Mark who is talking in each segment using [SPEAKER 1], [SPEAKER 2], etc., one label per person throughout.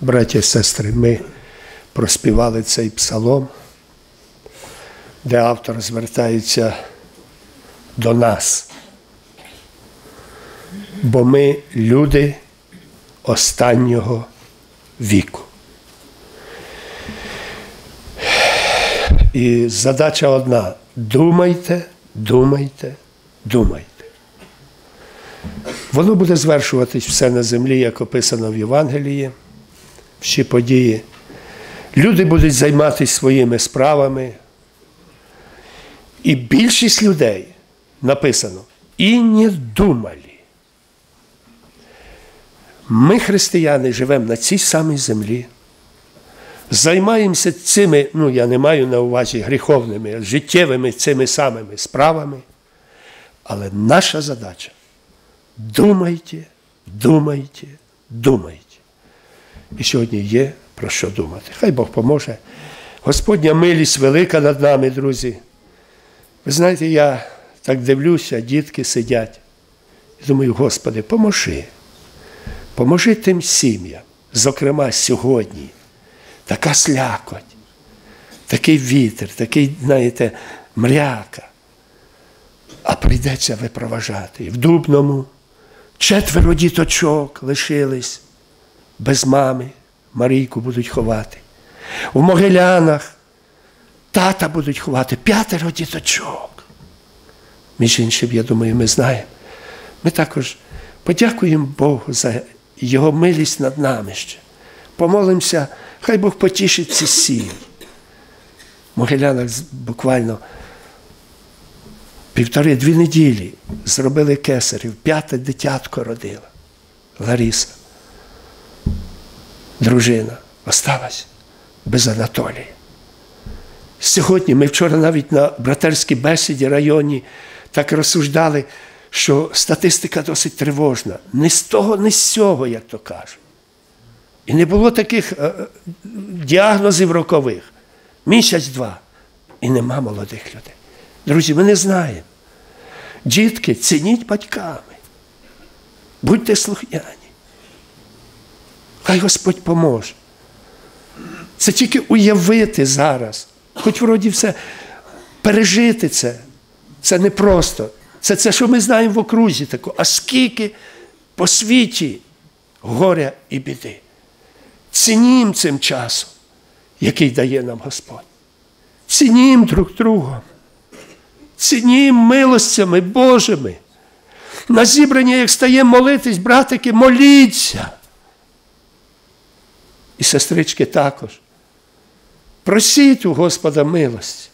[SPEAKER 1] Браття і сестри, ми проспівали цей псалом, де автор звертається до нас. Бо ми люди останнього віку. І задача одна: думайте, думайте, думайте. Воно буде звершуватись все на землі, як описано в Євангелії, всі події. Люди будуть займатися своїми справами. І більшість людей написано і не думали. Ми, християни, живемо на цій самій землі, займаємося цими, ну я не маю на увазі гріховними, життєвими цими самими справами. Але наша задача думайте, думайте, думайте. І сьогодні є про що думати. Хай Бог поможе. Господня милість велика над нами, друзі. Ви знаєте, я так дивлюся, дітки сидять. І думаю, Господи, поможи. Поможи тим сім'ям, зокрема, сьогодні. Така слякоть, такий вітер, такий, знаєте, мряка. А прийдеться випроважати. В Дубному четверо діточок лишились без мами. Марійку будуть ховати. У Могилянах тата будуть ховати п'ятеро діточок. Між іншим, я думаю, ми знаємо. Ми також подякуємо Богу за Його милість над нами ще. Помолимося, хай Бог потішить ці. В Могилянах буквально півтори-дві неділі зробили кесарів, п'яте дитятко родила. Лариса. Дружина осталась без Анатолія. Сьогодні ми вчора навіть на братерській бесіді районі так розсуждали, що статистика досить тривожна. Не з того, не з цього, як то кажуть. І не було таких е, діагнозів рокових. Місяць-два. І нема молодих людей. Друзі, ми не знаємо. Дітки, цініть батьками. Будьте слухняні. Хай Господь поможе. Це тільки уявити зараз. Хоч вроді все пережити це. Це не просто. Це це, що ми знаємо в окрузі таку. А скільки по світі горя і біди. Цінім цим часом, який дає нам Господь. Цінім друг друга. Цінім милостями Божими. На зібрання, як стаємо молитись, братики, моліться. І сестрички також. Просіть у Господа милості.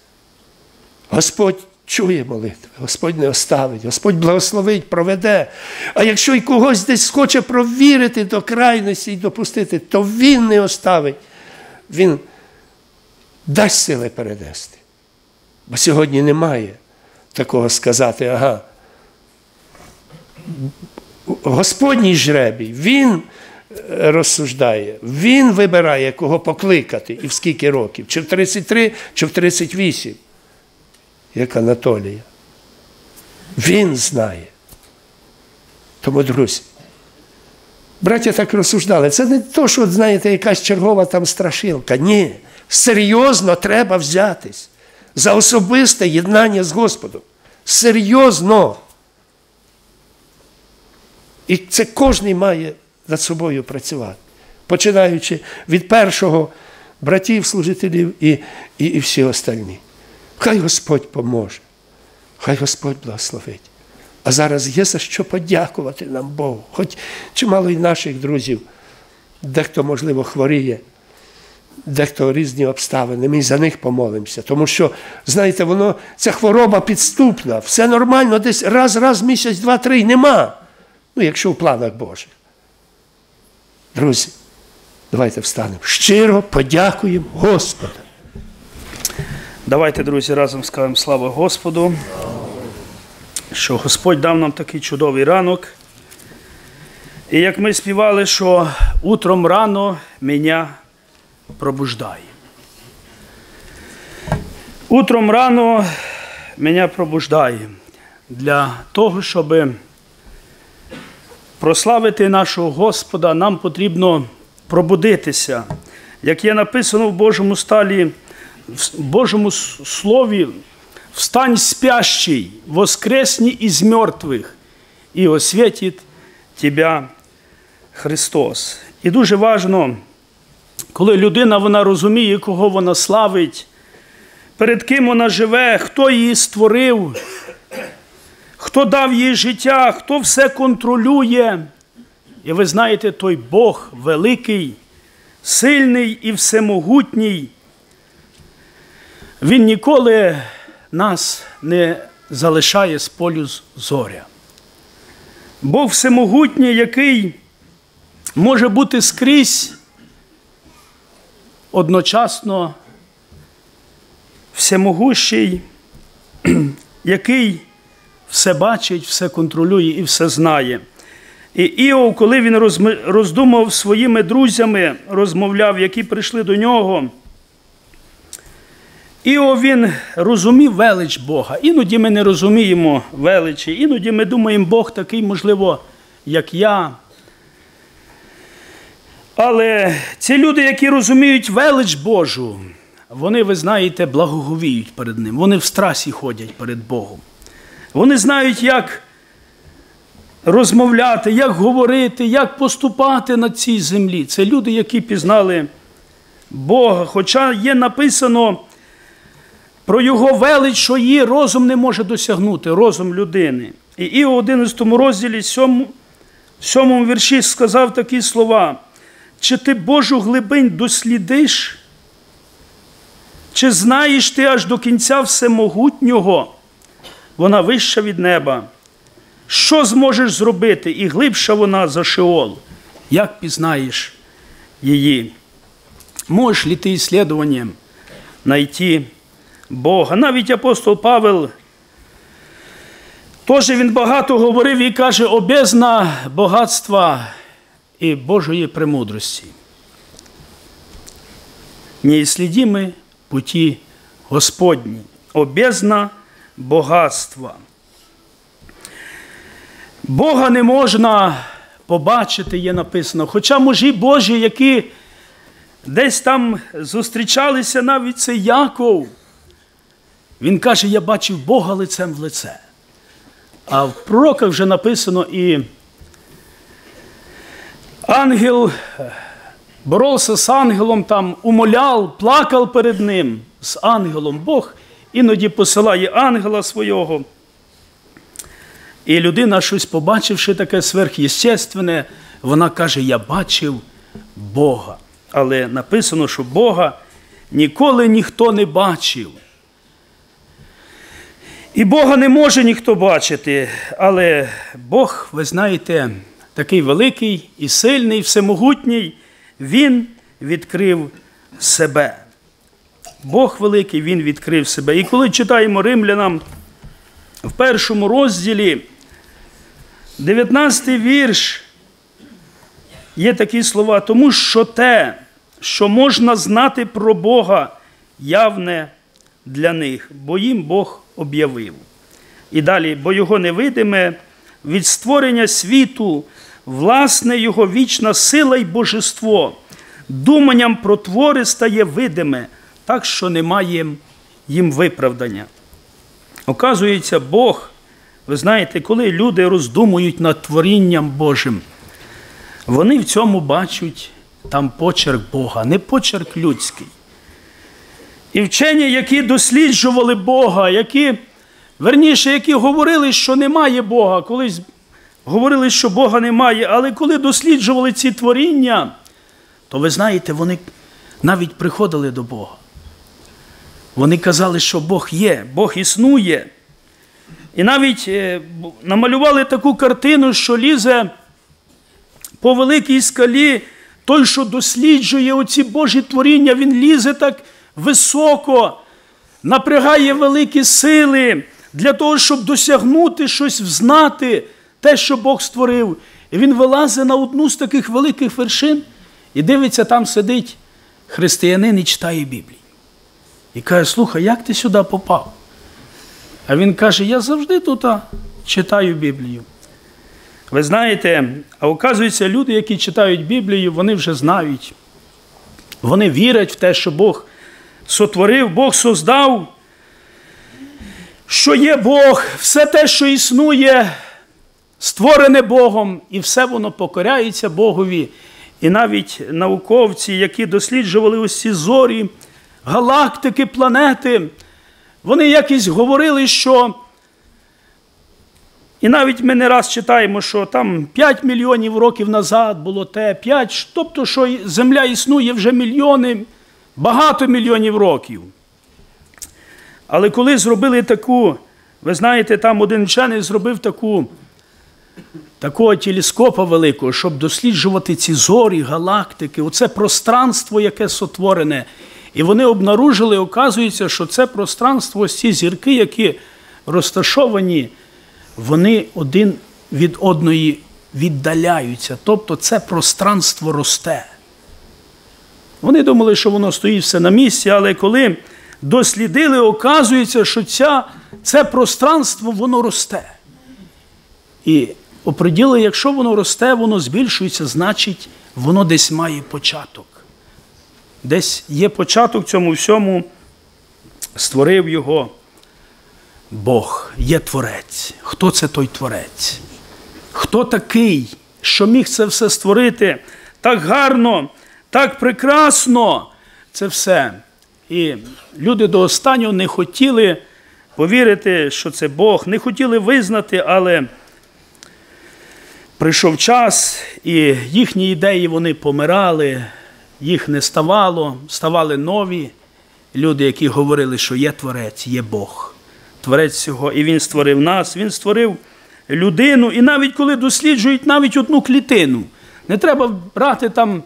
[SPEAKER 1] Господь чує молитви, Господь не оставить, Господь благословить, проведе. А якщо й когось десь хоче провірити до крайності і допустити, то Він не оставить. Він дасть сили перенести. Бо сьогодні немає такого сказати, ага. Господній жребій, Він розсуждає, Він вибирає, кого покликати і в скільки років, чи в 33, чи в 38, як Анатолія. Він знає. Тому, друзі, браття так розсуждали. Це не то, що, знаєте, якась чергова там страшилка. Ні. Серйозно треба взятись за особисте єднання з Господом. Серйозно. І це кожен має над собою працювати, починаючи від першого братів, служителів і, і, і всі остальні. Хай Господь поможе, хай Господь благословить. А зараз є за що подякувати нам Богу. Хоч чимало і наших друзів, дехто, можливо, хворіє, дехто різні обставини, ми за них помолимося. Тому що, знаєте, воно, ця хвороба підступна, все нормально, десь раз, раз, місяць, два, три, нема. Ну, якщо в планах Божих. Друзі, давайте встанемо. Щиро подякуємо Господу.
[SPEAKER 2] Давайте, друзі, разом скажемо слава Господу, що Господь дав нам такий чудовий ранок. І як ми співали, що утром рано мене пробуждає. Утром рано мене пробуждає для того, щоб прославити нашого Господа, нам потрібно пробудитися. Як є написано в Божому сталі, в Божому слові, встань спящий, воскресні із мертвих, і освятить тебе Христос. І дуже важливо, коли людина вона розуміє, кого вона славить, перед ким вона живе, хто її створив, хто дав їй життя, хто все контролює. І ви знаєте, той Бог великий, сильний і всемогутній. Він ніколи нас не залишає з полю зоря. Бог всемогутній, який може бути скрізь одночасно всемогущий, який все бачить, все контролює і все знає. І Іов, коли він роздумав своїми друзями, розмовляв, які прийшли до нього, Іов він розумів велич Бога. Іноді ми не розуміємо величі, іноді ми думаємо, Бог такий, можливо, як я. Але ці люди, які розуміють велич Божу, вони, ви знаєте, благоговіють перед Ним. Вони в страсі ходять перед Богом. Вони знають, як розмовляти, як говорити, як поступати на цій землі. Це люди, які пізнали Бога. Хоча є написано про Його велич, що її розум не може досягнути, розум людини. І і у 11 розділі, 7, 7 вірші сказав такі слова. Чи ти Божу глибинь дослідиш? Чи знаєш ти аж до кінця всемогутнього? Вона вища від неба. Що зможеш зробити? І глибша вона за Шеол. Як пізнаєш її? Можеш ли ти іслідуванням знайти Бога? Навіть апостол Павел, теж він багато говорив і каже, обезна багатства і Божої премудрості. Неіслідімі путі Господні, обезна богатства. Бога не можна побачити, є написано. Хоча мужі Божі, які десь там зустрічалися навіть це Яков, він каже, я бачив Бога лицем в лице. А в пророках вже написано і ангел боровся з ангелом, там умоляв, плакав перед ним з ангелом. Бог іноді посилає ангела свого. І людина, щось побачивши таке сверхъєстественне, вона каже: Я бачив Бога. Але написано, що Бога ніколи ніхто не бачив. І Бога не може ніхто бачити, але Бог, ви знаєте, такий великий і сильний, всемогутній, Він відкрив себе. Бог великий, Він відкрив себе. І коли читаємо римлянам в першому розділі, 19 вірш, є такі слова, тому що те, що можна знати про Бога, явне для них, бо їм Бог об'явив. І далі, бо його невидиме від створення світу, власне, його вічна сила й божество, думанням про твори стає видиме, так що немає їм виправдання. Оказується, Бог, ви знаєте, коли люди роздумують над творінням Божим, вони в цьому бачать там почерк Бога, не почерк людський. І вчені, які досліджували Бога, які, верніше, які говорили, що немає Бога, колись говорили, що Бога немає, але коли досліджували ці творіння, то ви знаєте, вони навіть приходили до Бога. Вони казали, що Бог є, Бог існує. І навіть е, намалювали таку картину, що лізе по великій скалі той, що досліджує оці Божі творіння, він лізе так високо, напрягає великі сили для того, щоб досягнути щось, взнати те, що Бог створив. І він вилазить на одну з таких великих вершин і дивиться, там сидить християнин і читає Біблію. І каже, слухай, як ти сюди попав? А він каже, я завжди тут читаю Біблію. Ви знаєте, а оказується, люди, які читають Біблію, вони вже знають. Вони вірять в те, що Бог сотворив, Бог создав, що є Бог, все те, що існує, створене Богом, і все воно покоряється Богові. І навіть науковці, які досліджували ось ці зорі, галактики, планети, вони якось говорили, що. І навіть ми не раз читаємо, що там 5 мільйонів років назад було те, 5, тобто, що Земля існує вже мільйони, багато мільйонів років. Але коли зробили таку, ви знаєте, там один вчений зробив таку, такого телескопа великого, щоб досліджувати ці зорі, галактики, оце пространство, яке сотворене. І вони обнаружили, оказується, що це пространство, ці зірки, які розташовані, вони один від одної віддаляються. Тобто це пространство росте. Вони думали, що воно стоїть все на місці, але коли дослідили, оказується, що ця, це пространство воно росте. І оприділи, якщо воно росте, воно збільшується, значить, воно десь має початок. Десь є початок цьому всьому, створив його Бог, є творець. Хто це той творець? Хто такий, що міг це все створити так гарно, так прекрасно? Це все. І люди до останнього не хотіли повірити, що це Бог, не хотіли визнати, але прийшов час, і їхні ідеї вони помирали, їх не ставало, ставали нові люди, які говорили, що є Творець, є Бог. Творець цього, і Він створив нас, Він створив людину. І навіть коли досліджують навіть одну клітину, не треба брати там,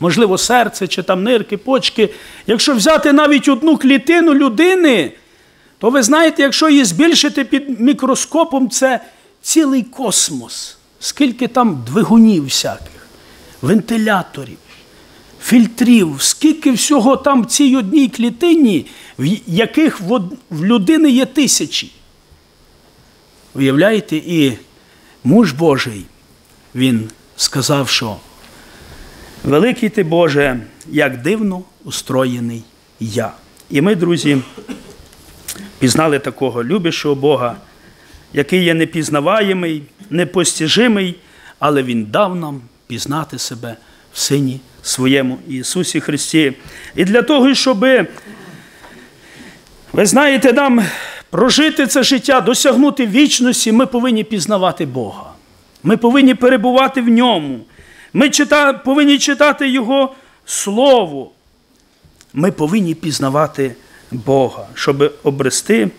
[SPEAKER 2] можливо, серце чи там нирки, почки. Якщо взяти навіть одну клітину людини, то ви знаєте, якщо її збільшити під мікроскопом, це цілий космос. Скільки там двигунів всяких, вентиляторів, фільтрів, скільки всього там в цій одній клітині, в яких в людини є тисячі. Уявляєте, і муж Божий, він сказав, що великий ти Боже, як дивно устроєний я. І ми, друзі, пізнали такого любящого Бога, який є непізнаваємий, непостіжимий, але Він дав нам пізнати себе в Сині своєму Ісусі Христі. І для того, щоб, ви знаєте, нам прожити це життя, досягнути вічності, ми повинні пізнавати Бога. Ми повинні перебувати в ньому. Ми чита, повинні читати Його Слово. Ми повинні пізнавати Бога, щоб обрести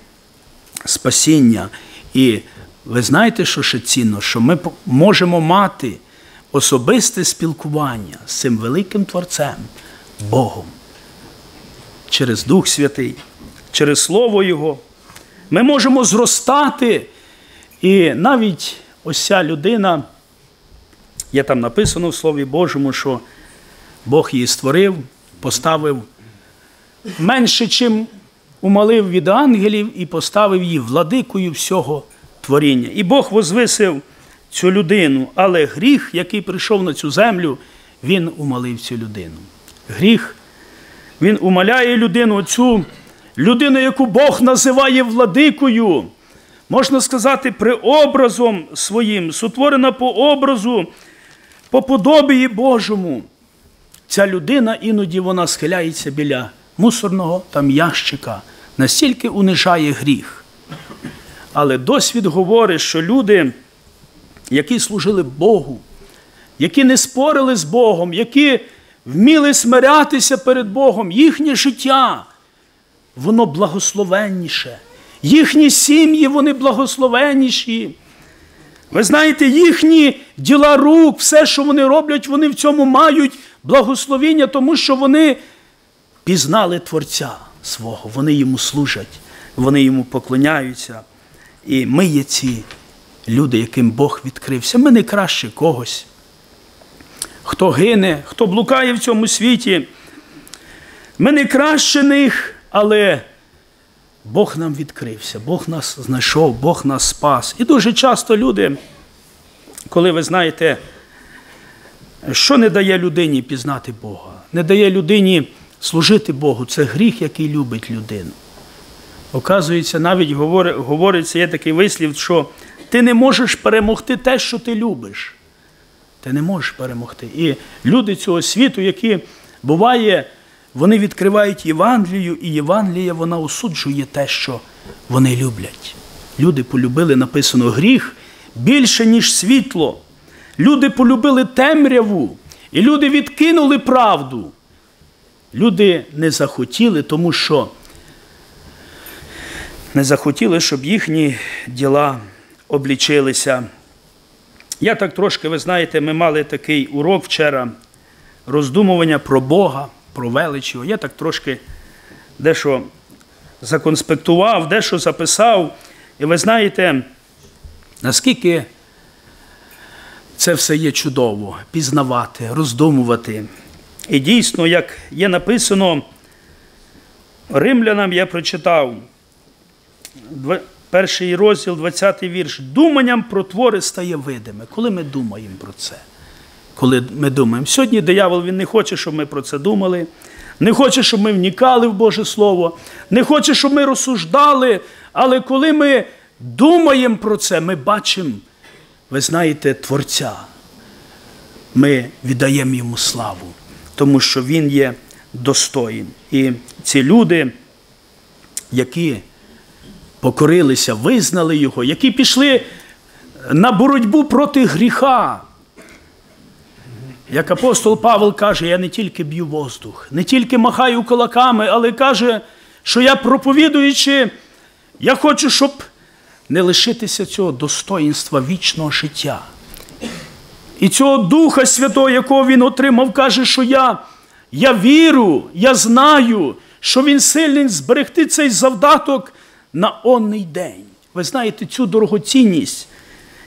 [SPEAKER 2] спасіння. І ви знаєте, що ще цінно, що ми можемо мати особисте спілкування з цим великим Творцем, Богом, через Дух Святий, через Слово Його. Ми можемо зростати. І навіть ось ця людина, є там написано в Слові Божому, що Бог її створив, поставив менше, чим умалив від ангелів і поставив її владикою всього творіння. І Бог возвисив цю людину, але гріх, який прийшов на цю землю, він умалив цю людину. Гріх, він умаляє людину, цю людину, яку Бог називає владикою, можна сказати, преобразом своїм, сотворена по образу, по подобії Божому. Ця людина іноді вона схиляється біля мусорного там ящика, настільки унижає гріх. Але досвід говорить, що люди, які служили Богу, які не спорили з Богом, які вміли смирятися перед Богом, їхнє життя, воно благословенніше. Їхні сім'ї, вони благословенніші. Ви знаєте, їхні діла рук, все, що вони роблять, вони в цьому мають благословіння, тому що вони пізнали Творця свого, вони йому служать, вони йому поклоняються. І ми є ці люди, яким Бог відкрився. Ми не краще когось. Хто гине, хто блукає в цьому світі. Ми не краще них, але Бог нам відкрився, Бог нас знайшов, Бог нас спас. І дуже часто люди коли ви знаєте, що не дає людині пізнати Бога, не дає людині служити Богу. Це гріх, який любить людину. Оказується, навіть говориться, є такий вислів, що ти не можеш перемогти те, що ти любиш. Ти не можеш перемогти. І люди цього світу, які буває, вони відкривають Євангелію, і Євангелія вона осуджує те, що вони люблять. Люди полюбили, написано, гріх більше, ніж світло. Люди полюбили темряву, і люди відкинули правду. Люди не захотіли, тому що не захотіли, щоб їхні діла облічилися. Я так трошки, ви знаєте, ми мали такий урок вчора, роздумування про Бога, про велич його. Я так трошки дещо законспектував, дещо записав. І ви знаєте, наскільки це все є чудово, пізнавати, роздумувати. І дійсно, як є написано, римлянам я прочитав перший розділ, 20 вірш. Думанням про твори стає видиме. Коли ми думаємо про це? Коли ми думаємо, сьогодні диявол він не хоче, щоб ми про це думали, не хоче, щоб ми вникали в Боже Слово, не хоче, щоб ми розсуждали. Але коли ми думаємо про це, ми бачимо, ви знаєте, Творця. Ми віддаємо йому славу, тому що Він є достоїн. І ці люди, які покорилися, визнали Його, які пішли на боротьбу проти гріха. Як апостол Павел каже, я не тільки б'ю воздух, не тільки махаю кулаками, але каже, що я проповідуючи, я хочу, щоб не лишитися цього достоїнства вічного життя. І цього Духа Святого, якого він отримав, каже, що я я вірю, я знаю, що він сильний зберегти цей завдаток на онний день. Ви знаєте цю дорогоцінність,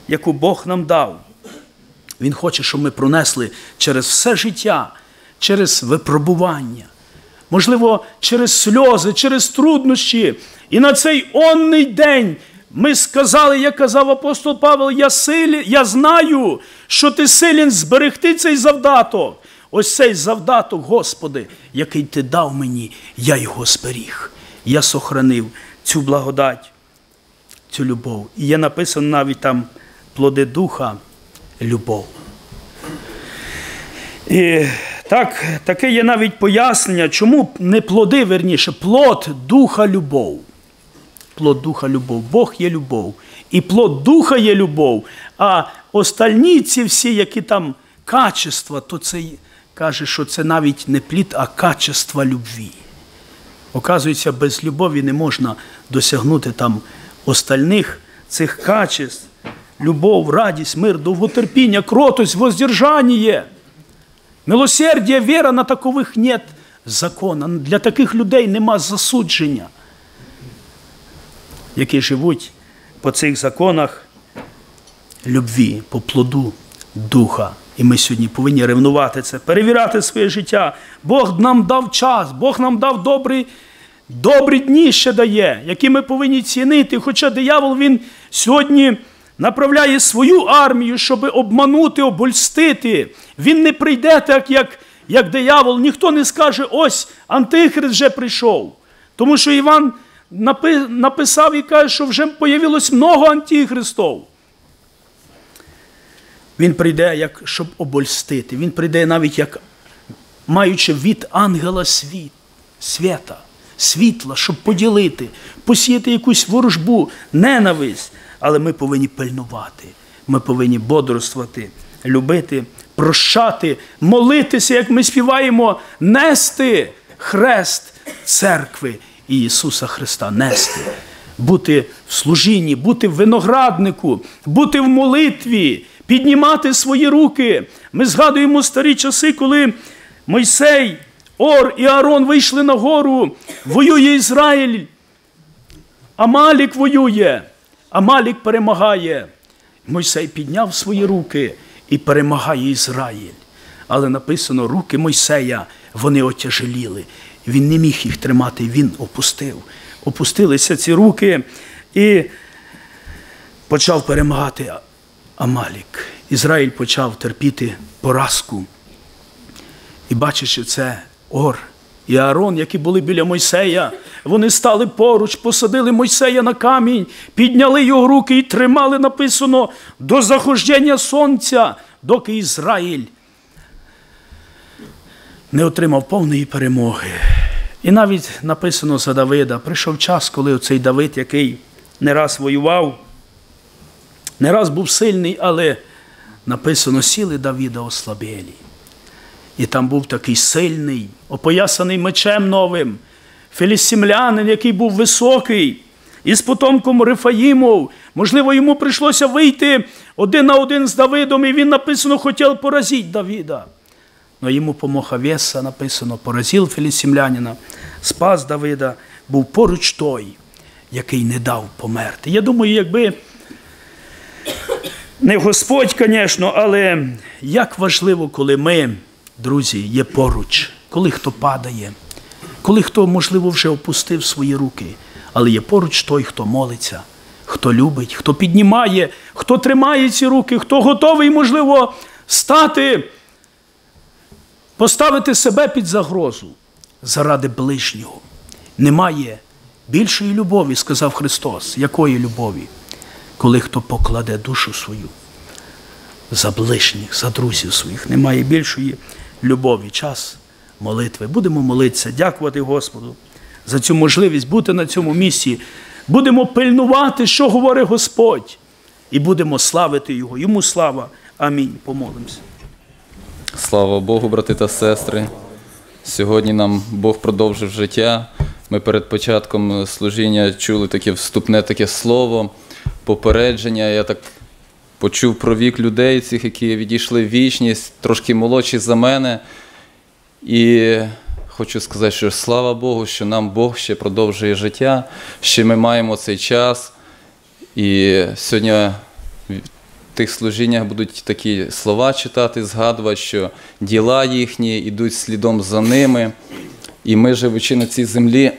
[SPEAKER 2] яку Бог нам дав. Він хоче, щоб ми пронесли через все життя, через випробування, можливо, через сльози, через труднощі. І на цей онний день ми сказали, як казав апостол Павел, я силі, я знаю, що ти силен зберегти цей завдаток. Ось цей завдаток, Господи, який Ти дав мені, я його зберіг. Я сохранив цю благодать, цю любов. І є написано навіть там плоди духа, любов. І так, Таке є навіть пояснення, чому не плоди, верніше, плод духа любов. Плод духа любов. Бог є любов. І плод духа є любов. А остальні ці всі, які там качества, то це каже, що це навіть не плід, а качества любві. Оказується, без любові не можна досягнути там остальних цих качеств. Любов, радість, мир, довготерпіння, кротость, воздержання. Милосердя, віра на такових нет закона. Для таких людей нема засудження, які живуть по цих законах любві, по плоду духа. І ми сьогодні повинні ревнувати це, перевіряти своє життя. Бог нам дав час, Бог нам дав добрі, добрі дні ще дає, які ми повинні цінити. Хоча диявол він сьогодні направляє свою армію, щоб обманути, обольстити. Він не прийде так, як як диявол. Ніхто не скаже, ось Антихрист вже прийшов. Тому що Іван написав і каже, що вже появилось много антихристов. Він прийде, як, щоб обольстити. Він прийде навіть як маючи від ангела світ, свята, світла, щоб поділити, посіяти якусь ворожбу, ненависть. Але ми повинні пильнувати, ми повинні бодрствувати, любити, прощати, молитися, як ми співаємо, нести хрест церкви Ісуса Христа, нести, бути в служінні, бути в винограднику, бути в молитві піднімати свої руки. Ми згадуємо старі часи, коли Мойсей, Ор і Аарон вийшли на гору, воює Ізраїль. Амалік воює, Амалік перемагає. Мойсей підняв свої руки і перемагає Ізраїль. Але написано, руки Мойсея, вони отяжеліли. Він не міг їх тримати, він опустив. Опустилися ці руки і почав перемагати Амалік. Ізраїль почав терпіти поразку. І бачиш, це Ор і Аарон, які були біля Мойсея, вони стали поруч, посадили Мойсея на камінь, підняли його руки і тримали написано до захождення сонця, доки Ізраїль не отримав повної перемоги. І навіть написано за Давида, прийшов час, коли оцей Давид, який не раз воював, не раз був сильний, але написано, сіли Давіда ослабелі. І там був такий сильний, опоясаний мечем новим, філістимлянин, який був високий, із потомком Рифаїмов. Можливо, йому прийшлося вийти один на один з Давидом, і він написано, хотів поразити Давіда. Но йому помог Авеса, написано, поразив філістимлянина, спас Давида, був поруч той, який не дав померти. Я думаю, якби не Господь, звісно, але як важливо, коли ми, друзі, є поруч, коли хто падає, коли хто, можливо, вже опустив свої руки, але є поруч той, хто молиться, хто любить, хто піднімає, хто тримає ці руки, хто готовий, можливо, стати, поставити себе під загрозу заради ближнього. Немає більшої любові, сказав Христос. Якої любові? Коли хто покладе душу свою за ближніх, за друзів своїх, немає більшої любові. Час молитви. Будемо молитися, дякувати Господу за цю можливість бути на цьому місці. Будемо пильнувати, що говорить Господь, і будемо славити Його. Йому слава. Амінь. Помолимося.
[SPEAKER 3] Слава Богу, брати та сестри. Сьогодні нам Бог продовжив життя. Ми перед початком служіння чули таке вступне таке слово, попередження. Я так почув про вік людей, цих, які відійшли в вічність, трошки молодші за мене. І хочу сказати, що слава Богу, що нам Бог ще продовжує життя, що ми маємо цей час. І сьогодні в тих служіннях будуть такі слова читати, згадувати, що діла їхні йдуть слідом за ними. І ми, живучи на цій землі,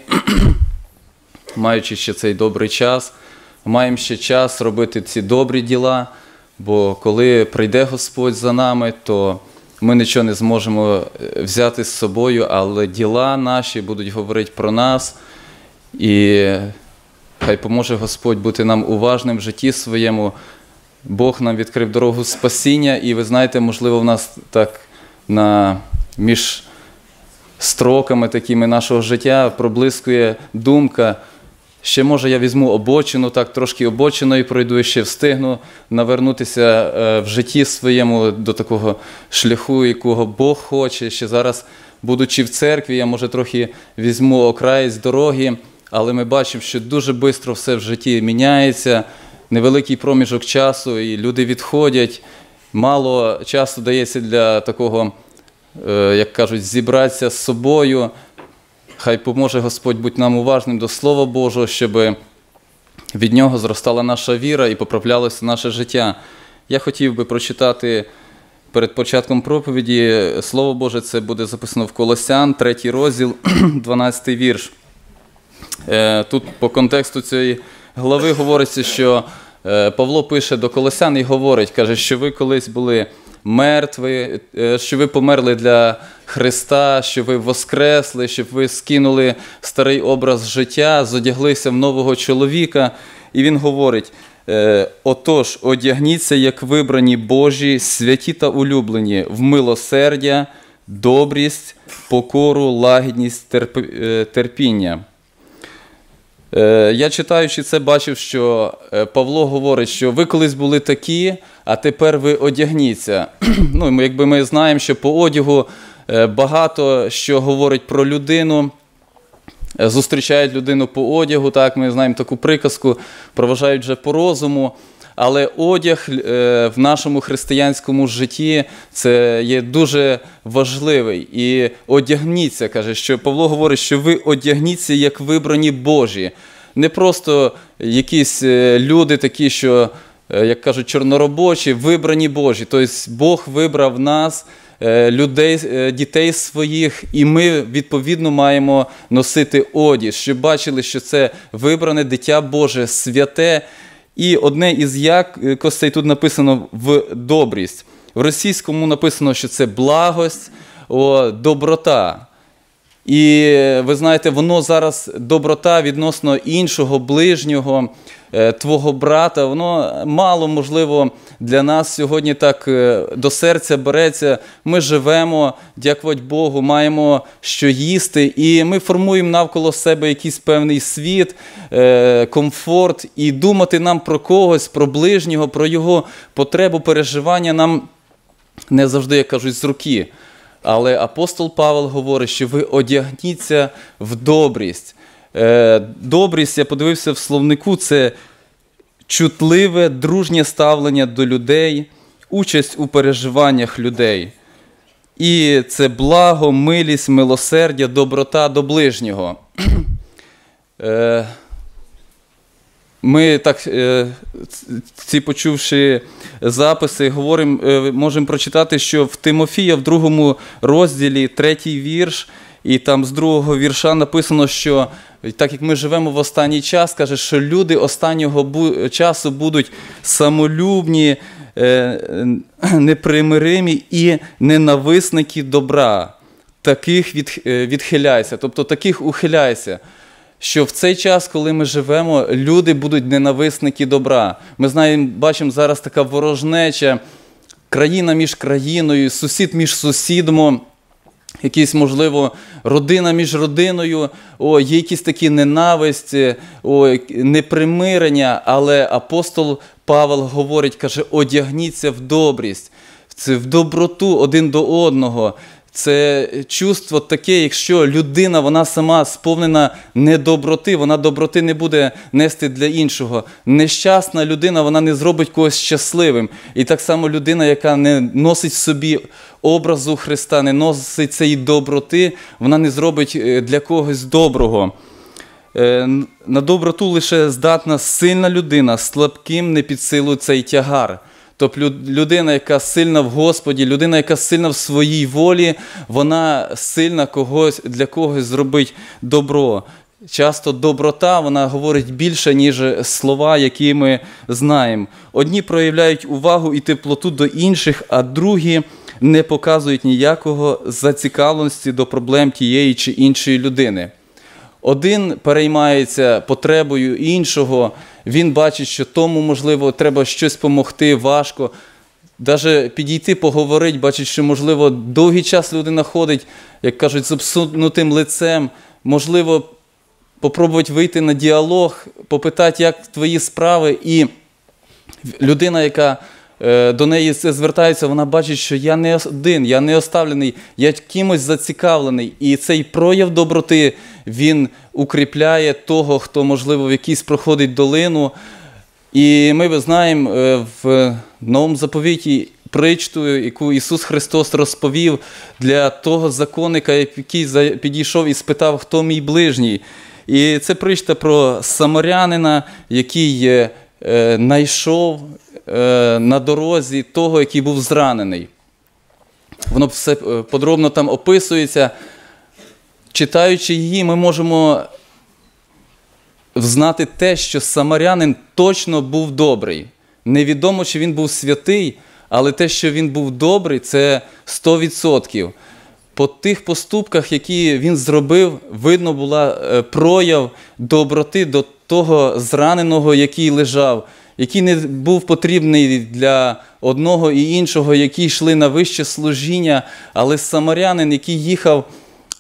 [SPEAKER 3] маючи ще цей добрий час, маємо ще час робити ці добрі діла. Бо коли прийде Господь за нами, то ми нічого не зможемо взяти з собою, але діла наші будуть говорити про нас. І хай поможе Господь бути нам уважним в житті своєму. Бог нам відкрив дорогу спасіння, і ви знаєте, можливо, в нас так на між строками такими нашого життя проблискує думка. Ще, може, я візьму обочину, так трошки обочиною пройду і ще встигну навернутися в житті своєму до такого шляху, якого Бог хоче. Ще зараз, будучи в церкві, я може трохи візьму окрай з дороги, але ми бачимо, що дуже швидко все в житті міняється, невеликий проміжок часу, і люди відходять. Мало часу дається для такого, як кажуть, зібратися з собою. Хай поможе Господь бути нам уважним до Слова Божого, щоб від нього зростала наша віра і поправлялося наше життя. Я хотів би прочитати перед початком проповіді Слово Боже, це буде записано в Колосян, 3 розділ, 12 вірш. Тут по контексту цієї глави говориться, що Павло пише до Колосян і говорить, каже, що ви колись були мертві, що ви померли для Христа, що ви воскресли, щоб ви скинули старий образ життя, зодяглися в нового чоловіка. І він говорить: отож, одягніться, як вибрані Божі, святі та улюблені, в милосердя, добрість, покору, лагідність, терпіння. Я читаючи це, бачив, що Павло говорить, що ви колись були такі, а тепер ви одягніться. Ну, Якби ми знаємо, що по одягу багато що говорить про людину, зустрічають людину по одягу, так, ми знаємо таку приказку, проважають вже по розуму. Але одяг в нашому християнському житті це є дуже важливий. І одягніться, каже, що Павло говорить, що ви одягніться як вибрані Божі. Не просто якісь люди такі, що, як кажуть, чорноробочі, вибрані Божі. Тобто Бог вибрав нас, людей, дітей своїх, і ми відповідно маємо носити одіж, щоб бачили, що це вибране дитя Боже, святе. І одне із якостей тут написано в добрість. В російському написано, що це благость, о, доброта. І ви знаєте, воно зараз доброта відносно іншого, ближнього, е, твого брата, воно мало можливо для нас сьогодні так е, до серця береться. Ми живемо, дякувати Богу, маємо що їсти, і ми формуємо навколо себе якийсь певний світ, е, комфорт, і думати нам про когось, про ближнього, про його потребу, переживання нам не завжди, як кажуть, з руки. Але апостол Павел говорить, що ви одягніться в добрість. Е, Добрість, я подивився в словнику, це чутливе, дружнє ставлення до людей, участь у переживаннях людей. І це благо, милість, милосердя, доброта до ближнього. Ми так, е, ці почувши записи, говоримо, е, можемо прочитати, що в Тимофія в другому розділі третій вірш, і там з другого вірша написано, що так як ми живемо в останній час, каже, що люди останнього часу будуть самолюбні, е, непримиримі і ненависники добра. Таких від, відхиляйся, тобто таких ухиляйся. Що в цей час, коли ми живемо, люди будуть ненависники добра. Ми знаємо, бачимо зараз така ворожнеча, країна між країною, сусід між сусідом, якісь, можливо, родина між родиною, о, є якісь такі ненависті, о, непримирення, але апостол Павел говорить, каже, одягніться в добрість, в доброту один до одного. Це чувство таке, якщо людина вона сама сповнена недоброти, вона доброти не буде нести для іншого. Нещасна людина вона не зробить когось щасливим. І так само людина, яка не носить собі образу Христа, не носить цієї доброти, вона не зробить е, для когось доброго. Е, На доброту лише здатна сильна людина, слабким не під силу цей тягар. Тобто людина, яка сильна в Господі, людина, яка сильна в своїй волі, вона сильна когось, для когось зробить добро. Часто доброта вона говорить більше, ніж слова, які ми знаємо. Одні проявляють увагу і теплоту до інших, а другі не показують ніякого зацікавленості до проблем тієї чи іншої людини. Один переймається потребою іншого, він бачить, що тому, можливо, треба щось допомогти, важко. Даже підійти, поговорити, бачить, що, можливо, довгий час людина ходить, як кажуть, з обсунутим лицем. Можливо, попробувати вийти на діалог, попитати, як твої справи. І людина, яка до неї це звертається, вона бачить, що я не один, я не оставлений, я кимось зацікавлений. І цей прояв доброти він укріпляє того, хто, можливо, в якійсь проходить долину. І ми знаємо е, в новому заповіті притчу, яку Ісус Христос розповів для того законника, який підійшов і спитав, хто мій ближній. І це притча про самарянина, який е, е, знайшов е, на дорозі того, який був зранений. Воно все е, подробно там описується. Читаючи її, ми можемо знати те, що самарянин точно був добрий. Невідомо, чи він був святий, але те, що він був добрий, це 100%. По тих поступках, які він зробив, видно була е, прояв доброти до того зраненого, який лежав, який не був потрібний для одного і іншого, які йшли на вище служіння, але самарянин, який їхав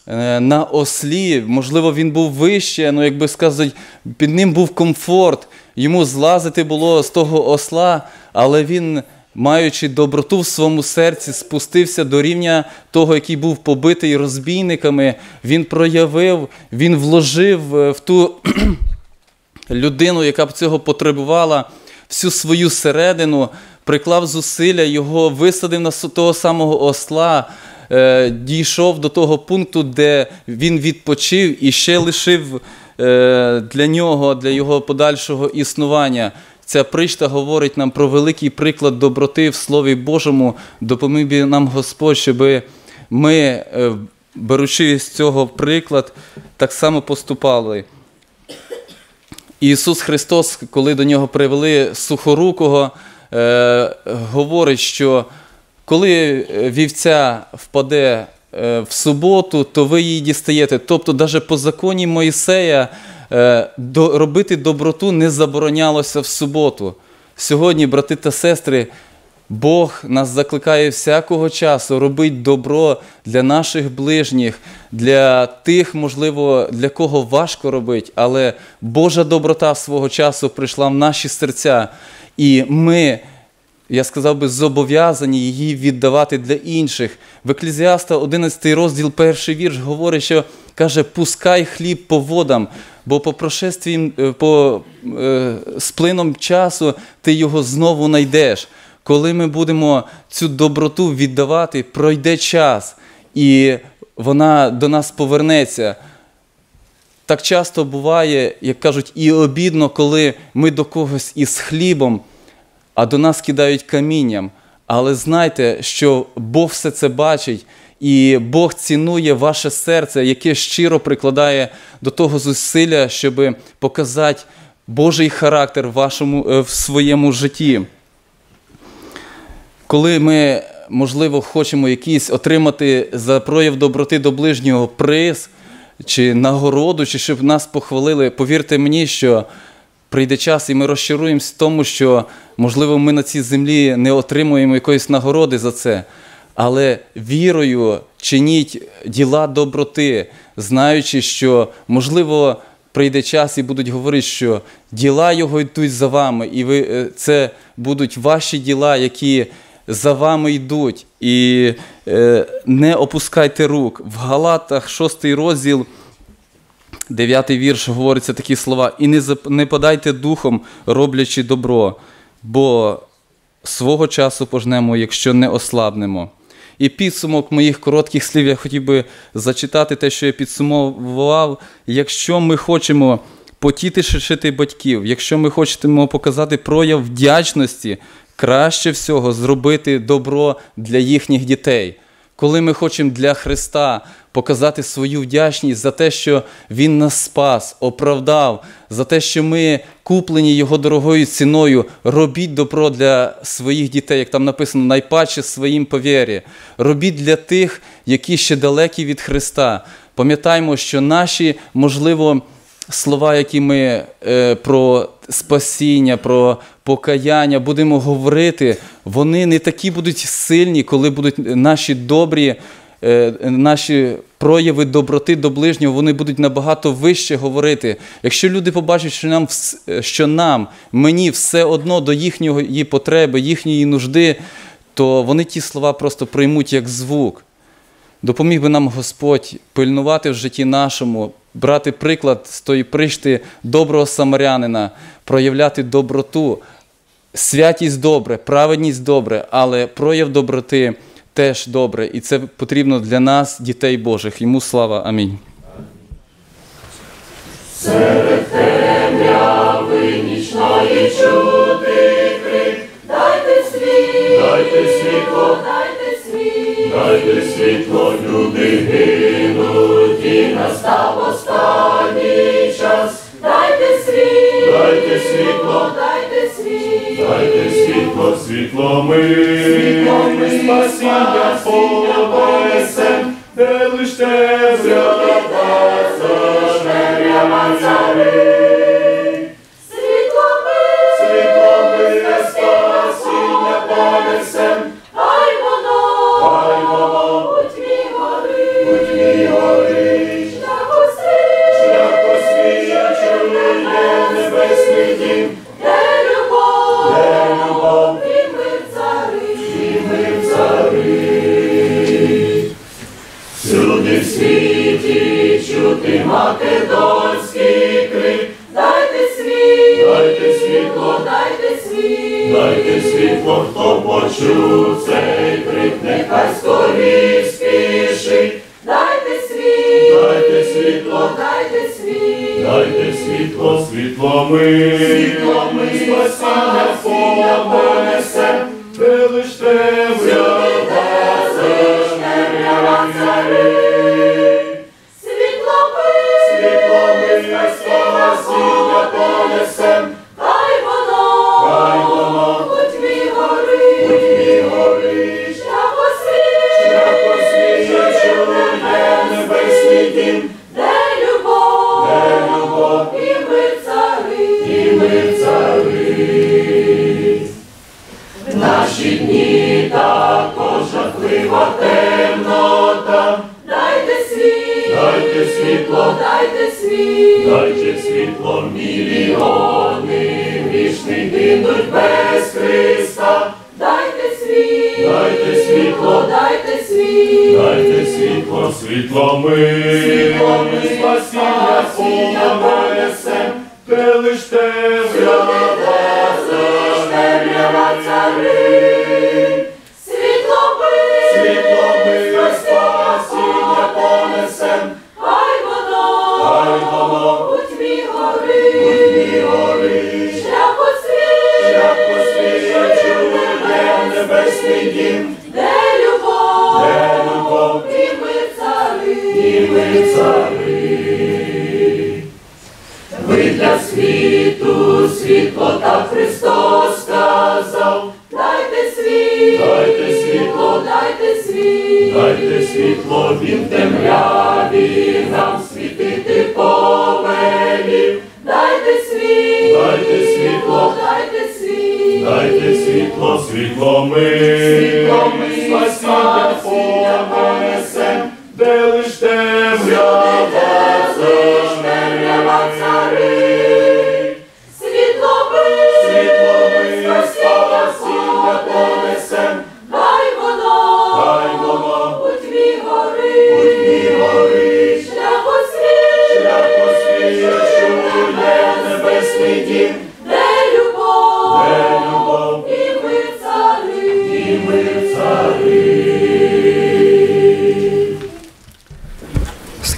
[SPEAKER 3] е, на ослі, можливо, він був вище, ну, як би сказати, під ним був комфорт, йому злазити було з того осла, але він, маючи доброту в своєму серці, спустився до рівня того, який був побитий розбійниками, він проявив, він вложив е, в ту людину, яка б цього потребувала, всю свою середину, приклав зусилля, його висадив на того самого осла, е, дійшов до того пункту, де він відпочив і ще лишив е, для нього, для його подальшого існування. Ця причта говорить нам про великий приклад доброти в Слові Божому. Допоміг би нам Господь, щоб ми, е, беручи з цього приклад, так само поступали. Ісус Христос, коли до нього привели сухорукого, е, говорить, що коли вівця впаде е, в суботу, то ви її дістаєте. Тобто, навіть по законі Моїсея е, робити доброту не заборонялося в суботу. Сьогодні, брати та сестри, Бог нас закликає всякого часу робити добро для наших ближніх, для тих, можливо, для кого важко робити, але Божа доброта свого часу прийшла в наші серця, і ми, я сказав би, зобов'язані її віддавати для інших. В Еклезіаста 11 розділ, перший вірш говорить, що каже: пускай хліб по водам, бо по прошестві, е, по е, з плином часу ти його знову знайдеш. Коли ми будемо цю доброту віддавати, пройде час, і вона до нас повернеться. Так часто буває, як кажуть, і обідно, коли ми до когось із хлібом, а до нас кидають камінням. Але знайте, що Бог все це бачить, і Бог цінує ваше серце, яке щиро прикладає до того зусилля, щоб показати Божий характер вашому, е, в своєму житті. Коли ми, можливо, хочемо якийсь отримати за прояв доброти до ближнього приз чи нагороду, чи щоб нас похвалили, повірте мені, що прийде час і ми розчаруємось в тому, що, можливо, ми на цій землі не отримуємо якоїсь нагороди за це. Але вірою чиніть діла доброти, знаючи, що, можливо, прийде час і будуть говорити, що діла його йдуть за вами, і ви, е, це будуть ваші діла, які за вами йдуть. І е, не опускайте рук. В Галатах, 6 розділ, 9 вірш, говориться такі слова: і не, не подайте духом, роблячи добро, бо свого часу пожнемо, якщо не ослабнемо. І підсумок моїх коротких слів я хотів би зачитати те, що я підсумував. Якщо ми хочемо потішити батьків, якщо ми хочемо показати прояв вдячності, краще всього зробити добро для їхніх дітей. Коли ми хочемо для Христа показати свою вдячність за те, що Він нас спас, оправдав, за те, що ми куплені Його дорогою ціною, робіть добро для своїх дітей, як там написано, найпаче своїм по вірі. Робіть для тих, які ще далекі від Христа. Пам'ятаймо, що наші, можливо, слова, які ми е, про спасіння, про покаяння будемо говорити, вони не такі будуть сильні, коли будуть наші добрі, е, наші прояви доброти до ближнього, вони будуть набагато вище говорити. Якщо люди побачать, що нам, що нам, мені все одно до їхньої потреби, їхньої нужди, то вони ті слова просто приймуть як звук. Допоміг би нам Господь пильнувати в житті нашому, брати приклад з тої пришти доброго самарянина, проявляти доброту, святість добре, праведність добре, але прояв доброти теж добре. І це потрібно для нас, дітей Божих. Йому слава. Амінь.
[SPEAKER 4] Дайте світло, дайте світло, дайте світло, дайте світло, люди гинуть, і настав останній час. Дайте світло, дайте світло, дайте світло, дайте світло, світло ми, світло ми спасіння понесем, де лиш темрява понесем, де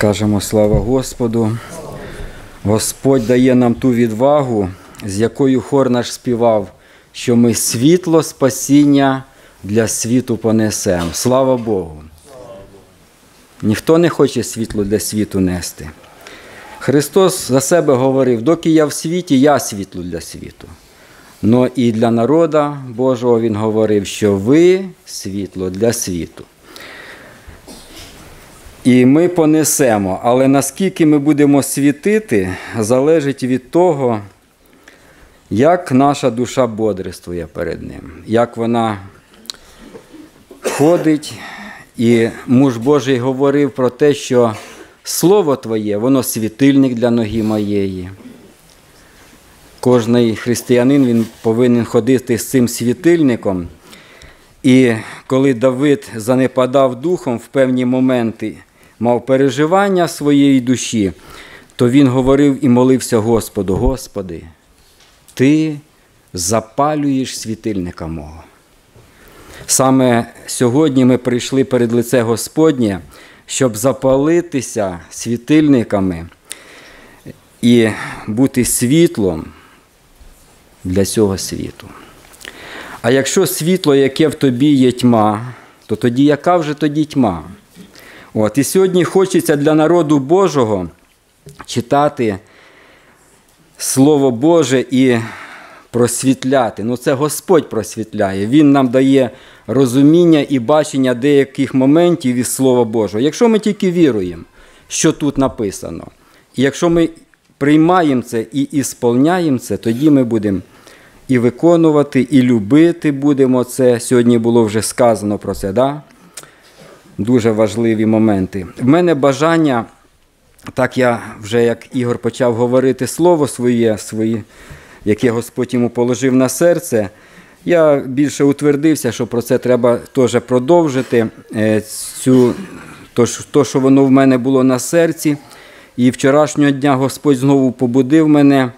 [SPEAKER 5] Скажемо слава Господу. Господь дає нам ту відвагу, з якою хор наш співав, що ми світло спасіння для світу понесемо. Слава Богу. Ніхто не хоче світло для світу нести. Христос за себе говорив, доки я в світі, я світло для світу. Но і для народа Божого Він говорив, що ви світло для світу. І ми понесемо, але наскільки ми будемо світити, залежить від того, як наша душа бодрствує перед Ним, як вона ходить. І муж Божий говорив про те, що Слово Твоє, воно світильник для ноги моєї. Кожний християнин він повинен ходити з цим світильником. І коли Давид занепадав духом в певні моменти, мав переживання своєї душі, то він говорив і молився Господу: Господи, Ти запалюєш світильника мого. Саме сьогодні ми прийшли перед лице Господнє, щоб запалитися світильниками і бути світлом для цього світу. А якщо світло, яке в тобі є тьма, то тоді яка вже тоді тьма? От, І сьогодні хочеться для народу Божого читати Слово Боже і просвітляти. Ну, це Господь просвітляє. Він нам дає розуміння і бачення деяких моментів із Слова Божого. Якщо ми тільки віруємо, що тут написано, і якщо ми приймаємо це і ісполняємо це, тоді ми будемо і виконувати, і любити будемо це. Сьогодні було вже сказано про це. Да? Дуже важливі моменти. В мене бажання, так я вже як Ігор почав говорити слово своє, своє, яке Господь йому положив на серце. Я більше утвердився, що про це треба теж продовжити. е, Цю, то, що воно в мене було на серці. І вчорашнього дня Господь знову побудив мене.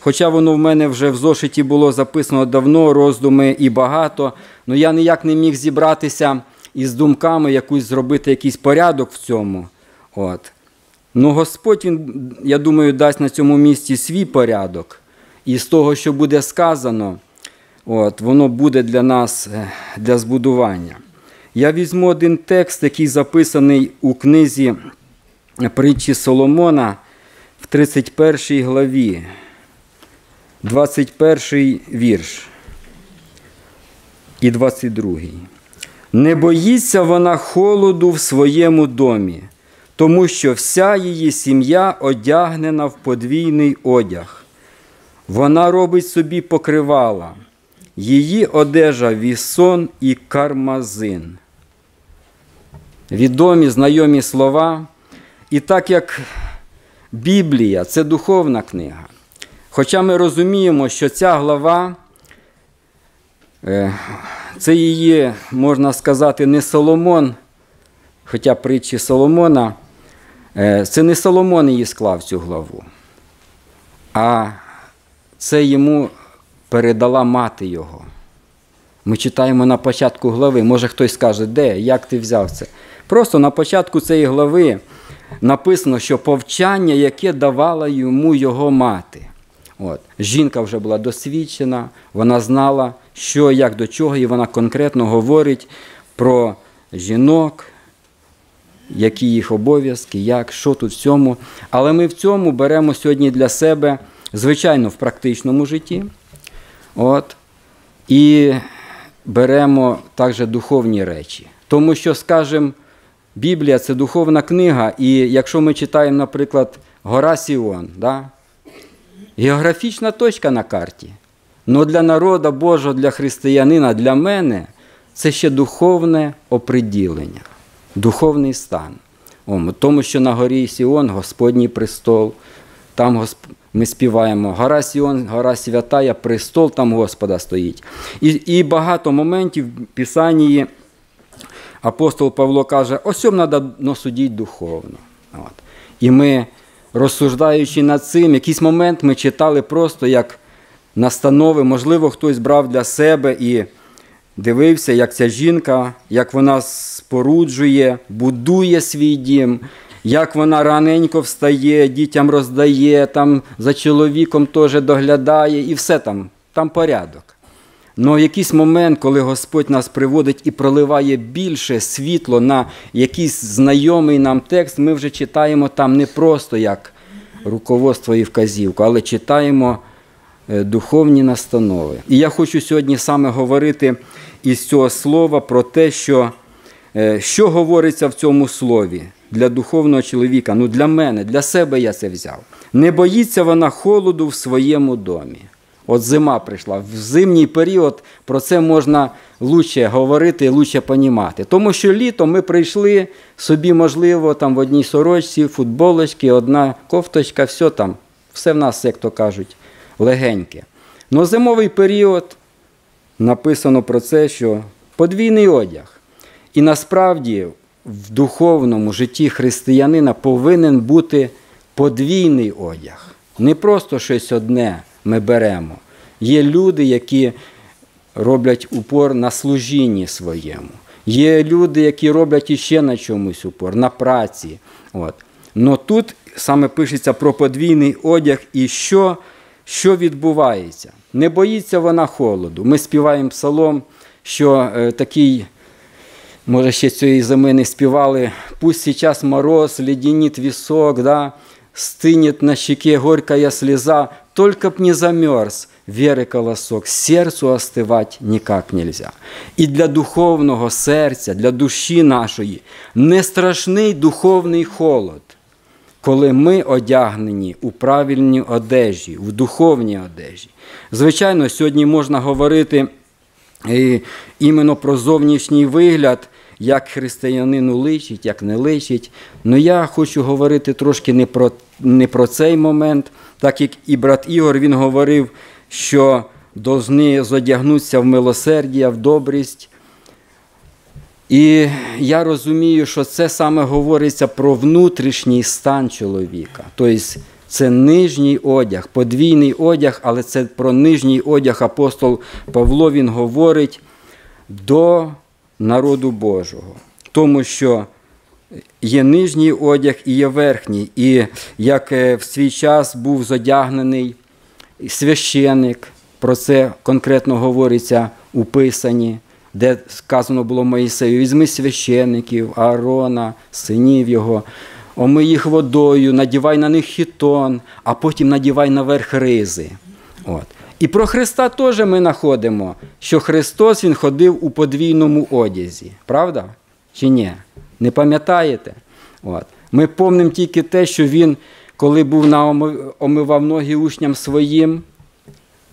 [SPEAKER 5] Хоча воно в мене вже в зошиті було записано давно, роздуми і багато, але я ніяк не міг зібратися із думками, якусь зробити якийсь порядок в цьому. От. Ну, Господь, він, я думаю, дасть на цьому місці свій порядок. І з того, що буде сказано, от, воно буде для нас е, для збудування. Я візьму один текст, який записаний у книзі притчі Соломона в 31 главі, 21 вірш і 22. Не боїться вона холоду в своєму домі, тому що вся її сім'я одягнена в подвійний одяг. Вона робить собі покривала, її одежа вісон і кармазин. Відомі знайомі слова. І так як Біблія це духовна книга, хоча ми розуміємо, що ця глава це її, можна сказати, не Соломон, хоча притчі Соломона, е, це не Соломон її склав цю главу, а це йому передала мати його. Ми читаємо на початку глави. Може хтось скаже, де, як ти взяв це? Просто на початку цієї глави написано, що повчання, яке давала йому його мати. От. Жінка вже була досвідчена, вона знала, що, як до чого, і вона конкретно говорить про жінок, які їх обов'язки, як, що тут в цьому. Але ми в цьому беремо сьогодні для себе, звичайно, в практичному житті. От. І беремо також духовні речі. Тому що, скажімо, Біблія це духовна книга, і якщо ми читаємо, наприклад, Гора Сіон, да? Географічна точка на карті. але для народу Божого, для християнина, для мене це ще духовне оприділення, духовний стан. Тому що на горі Сіон Господній престол, там Госп... ми співаємо Гора Сіон, гора святая, престол там Господа стоїть. І, і багато моментів в Писанні апостол Павло каже, ось треба ну, судити духовно. От. І ми, розсуждаючи над цим, якийсь момент ми читали просто як настанови, можливо, хтось брав для себе і дивився, як ця жінка, як вона споруджує, будує свій дім, як вона раненько встає, дітям роздає, там за чоловіком теж доглядає, і все там, там порядок. Но в якийсь момент, коли Господь нас приводить і проливає більше світло на якийсь знайомий нам текст, ми вже читаємо там не просто як руководство і вказівку, але читаємо е, духовні настанови. І я хочу сьогодні саме говорити із цього слова про те, що, е, що говориться в цьому слові для духовного чоловіка. Ну, для мене, для себе я це взяв. Не боїться вона холоду в своєму домі. От зима прийшла. В зимній період про це можна лучше говорити, лучше понімати. Тому що літом ми прийшли собі, можливо, там в одній сорочці, футболочки, одна кофточка, все там, все в нас, як то кажуть, легеньке. Но зимовий період написано про це, що подвійний одяг. І насправді в духовному житті християнина повинен бути подвійний одяг. Не просто щось одне ми беремо. Є люди, які роблять упор на служінні своєму. Є люди, які роблять іще на чомусь упор, на праці. От. Но тут саме пишеться про подвійний одяг і що що відбувається. Не боїться вона холоду. Ми співаємо псалом, що е, такий, може, ще цієї зими не співали, пусть сейчас мороз, леденит висок, да, стынет на щеке горькая слеза, только б не замерз веры колосок, серцю остывать никак нельзя. І для духовного серця, для душі нашої не страшний духовний холод, коли ми одягнені у правильній одежі, в духовній одежі. Звичайно, сьогодні можна говорити е, іменно про зовнішній вигляд. Як християнину личить, як не личить. Ну я хочу говорити трошки не про не про цей момент, так як і брат Ігор він говорив, що должны зодягнутися в милосердя, в добрість. І я розумію, що це саме говориться про внутрішній стан чоловіка. Тобто це нижній одяг, подвійний одяг, але це про нижній одяг апостол Павло він говорить до народу Божого. Тому що є нижній одяг і є верхній. І як е, в свій час був задягнений священик, про це конкретно говориться у Писанні, де сказано було Моїсею, візьми священиків, Аарона, синів його, омий їх водою, надівай на них хітон, а потім надівай наверх ризи. От. І про Христа теж ми знаходимо, що Христос Він ходив у подвійному одязі. Правда? Чи ні? Не пам'ятаєте? От. Ми помнимо тільки те, що він, коли був на омивав ноги учням своїм,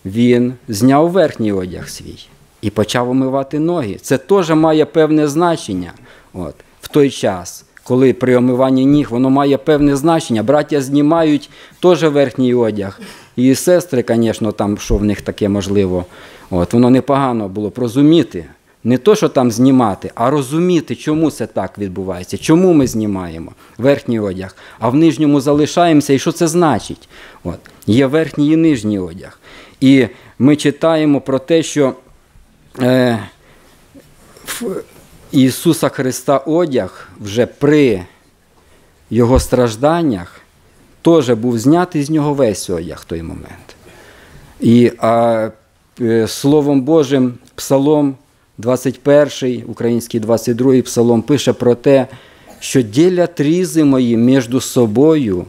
[SPEAKER 5] він зняв верхній одяг свій і почав омивати ноги. Це теж має певне значення от, в той час, коли при омиванні ніг воно має певне значення. Браття знімають теж верхній одяг. І сестри, звісно, там, що в них таке можливо, от, воно непогано було розуміти. Не то, що там знімати, а розуміти, чому це так відбувається, чому ми знімаємо верхній одяг, а в нижньому залишаємося, і що це значить? От. Є верхній і нижній одяг. І ми читаємо про те, що е, Ісуса Христа одяг вже при Його стражданнях теж був знятий з нього весь одяг той момент. І а, е, Словом Божим, Псалом 21, український 22 псалом пише про те, що ділять різи мої між собою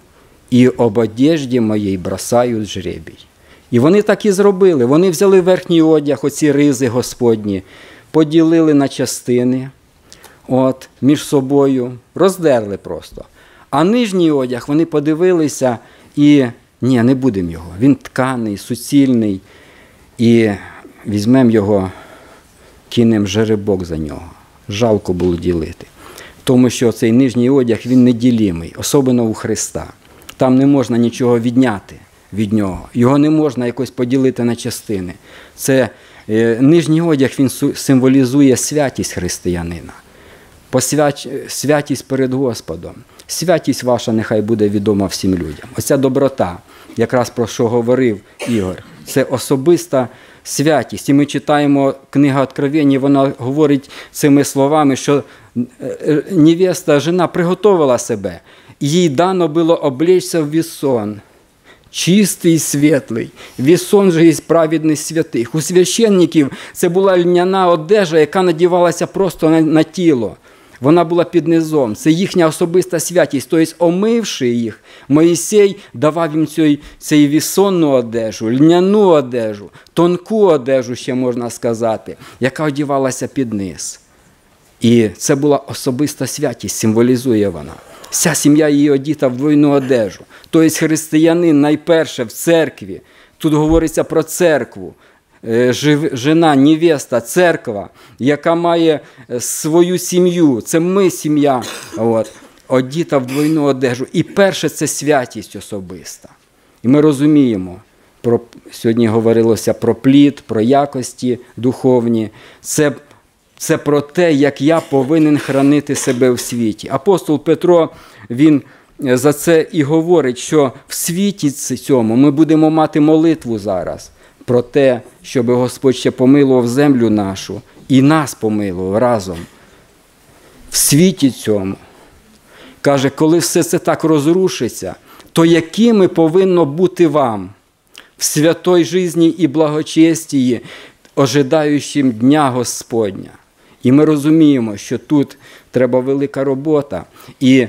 [SPEAKER 5] і об одежді моїй бросають жребій. І вони так і зробили. Вони взяли верхній одяг, оці ризи Господні, поділили на частини от, між собою, роздерли просто. А нижній одяг вони подивилися і ні, не будемо його. Він тканий, суцільний. І візьмемо його, кинемо жеребок за нього. Жалко було ділити. Тому що цей нижній одяг він неділімий, особливо у Христа. Там не можна нічого відняти від нього. Його не можна якось поділити на частини. Це е, нижній одяг він символізує святість християнина. Посвяч... Святість перед Господом. Святість ваша нехай буде відома всім людям. Оця доброта, якраз про що говорив Ігор, це особиста святість. І ми читаємо книга Откровення, вона говорить цими словами, що е, е, невеста, жена приготувала себе, їй дано було облечься в вісон. Чистий і світлий, вісон же із праведних святих. У священників це була льняна одежа, яка надівалася просто на, на тіло. Вона була під низом. Це їхня особиста святість. Тобто, омивши їх, Моїсей давав їм цей, цей вісонну одежу, льняну одежу, тонку одежу, ще можна сказати, яка одівалася під низ. І це була особиста святість, символізує вона. Вся сім'я її одіта в двойну одежу. Тобто християнин найперше в церкві. Тут говориться про церкву. Е, Жена, невеста, церква, яка має е, свою сім'ю. Це ми сім'я. От, одіта в двойну одежу. І перше це святість особиста. І ми розуміємо, про, сьогодні говорилося про плід, про якості духовні. Це це про те, як я повинен хранити себе в світі. Апостол Петро він е, за це і говорить, що в світі цьому ми будемо мати молитву зараз про те, щоб Господь ще помилував землю нашу і нас помилував разом. В світі цьому. Каже, коли все це так розрушиться, то якими повинно бути вам в святой житті і благочестії, ожидаючим Дня Господня? І ми розуміємо, що тут треба велика робота. І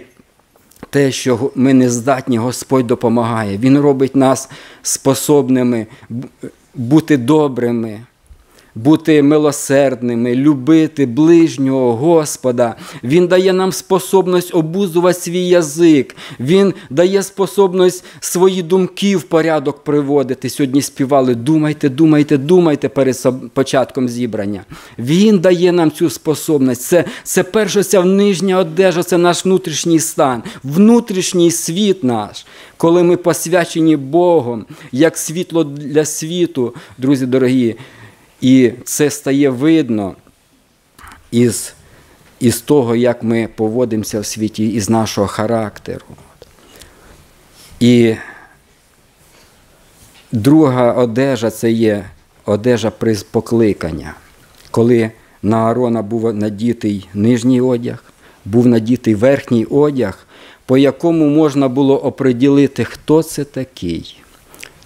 [SPEAKER 5] те, що ми не здатні, Господь допомагає. Він робить нас способними бути добрими, бути милосердними, любити ближнього Господа. Він дає нам способність обузувати свій язик. Він дає способність свої думки в порядок приводити. Сьогодні співали думайте, думайте, думайте перед початком зібрання. Він дає нам цю способність. Це, це перша ця нижня одежа, це наш внутрішній стан, внутрішній світ наш. Коли ми посвячені Богом, як світло для світу, друзі дорогі, і це стає видно із, із того, як ми поводимося в світі, із нашого характеру. І друга одежа це є одежа приз покликання. Коли на Аарона був надітий нижній одяг, був надітий верхній одяг, по якому можна було оприділити, хто це такий.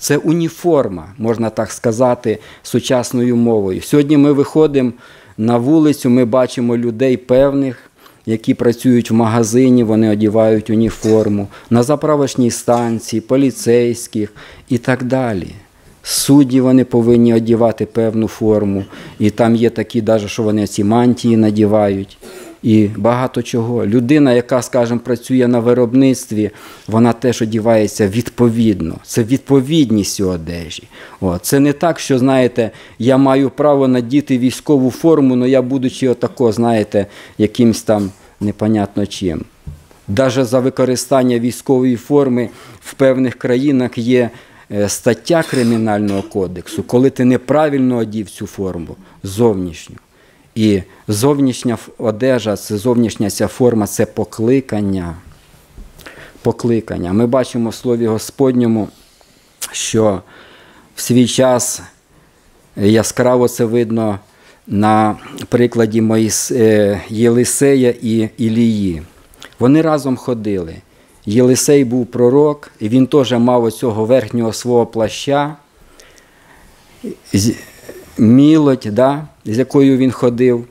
[SPEAKER 5] Це уніформа, можна так сказати, сучасною мовою. Сьогодні ми виходимо на вулицю, ми бачимо людей певних, які працюють в магазині, вони одягають уніформу, на заправочній станції, поліцейських і так далі. Судді вони повинні одягати певну форму, і там є такі, навіть, що вони ці мантії надівають. І багато чого. Людина, яка, скажімо, працює на виробництві, вона теж одівається відповідно. Це відповідність у одежі. О, це не так, що, знаєте, я маю право надіти військову форму, але я, будучи отако, знаєте, якимсь там непонятно чим. Даже за використання військової форми в певних країнах є е, стаття Кримінального кодексу, коли ти неправильно одів цю форму зовнішню. І зовнішня одежа, це зовнішня ця форма це покликання. Покликання. Ми бачимо в Слові Господньому, що в свій час яскраво це видно на прикладі Моїс... е, Єлисея і Ілії. Вони разом ходили. Єлисей був пророк, і він теж мав оцього верхнього свого плаща, мілоть, да, з якою він ходив.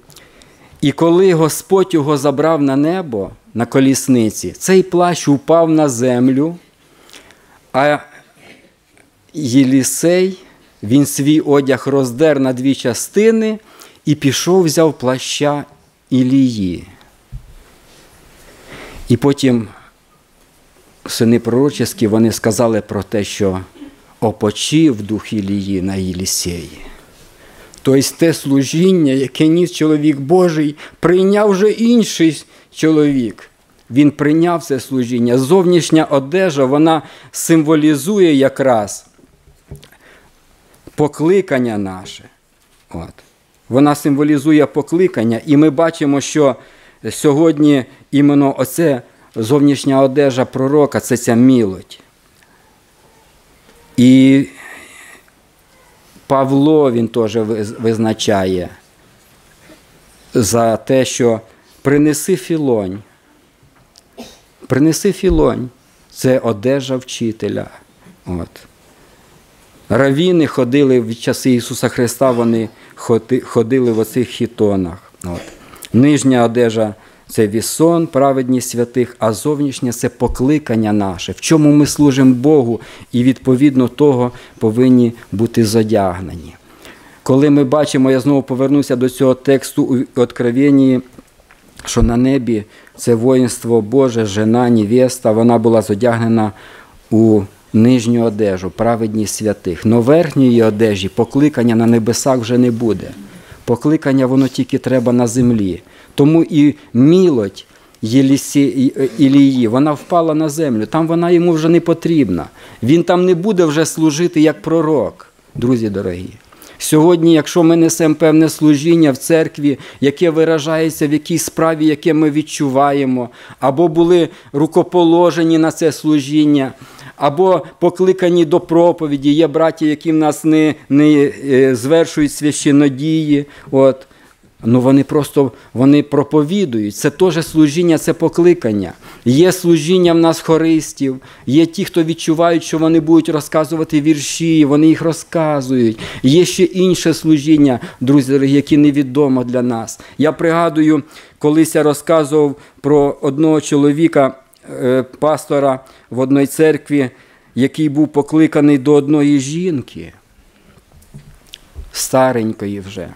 [SPEAKER 5] І коли Господь його забрав на небо на колісниці, цей плащ упав на землю, а Єлісей, він свій одяг роздер на дві частини і пішов, взяв плаща Ілії. І потім сини пророчеські вони сказали про те, що опочив дух Ілії на Єлісеї. Тобто те служіння, яке ніс чоловік Божий, прийняв вже інший чоловік. Він прийняв це служіння. Зовнішня одежа вона символізує якраз покликання наше. От. Вона символізує покликання, і ми бачимо, що сьогодні іменно оце зовнішня одежа пророка це ця мілоть. І Павло він теж визначає за те, що принеси філонь. Принеси філонь. Це одежа вчителя. От. Равіни ходили в часи Ісуса Христа, вони ходили в оцих хітонах. От. Нижня одежа це вісон, праведність святих, а зовнішня це покликання наше, в чому ми служимо Богу, і відповідно того повинні бути зодягнені. Коли ми бачимо, я знову повернуся до цього тексту у Откровенні, що на небі це воїнство Боже, жена, невеста, вона була зодягнена у нижню одежу, праведність святих. Но верхньої одежі покликання на небесах вже не буде. Покликання воно тільки треба на землі. Тому і мілоть Єлісі, Ілії, вона впала на землю. Там вона йому вже не потрібна. Він там не буде вже служити як пророк, друзі дорогі. Сьогодні, якщо ми несемо певне служіння в церкві, яке виражається в якійсь справі, яке ми відчуваємо, або були рукоположені на це служіння, або покликані до проповіді, є браті, які в нас не, не е, звершують священодії. От. Ну вони просто вони проповідують. Це теж служіння, це покликання. Є служіння в нас хористів, є ті, хто відчувають, що вони будуть розказувати вірші, вони їх розказують. Є ще інше служіння, друзі, яке невідомо для нас. Я пригадую, колись я розказував про одного чоловіка, е, пастора в одній церкві, який був покликаний до одної жінки, старенької вже.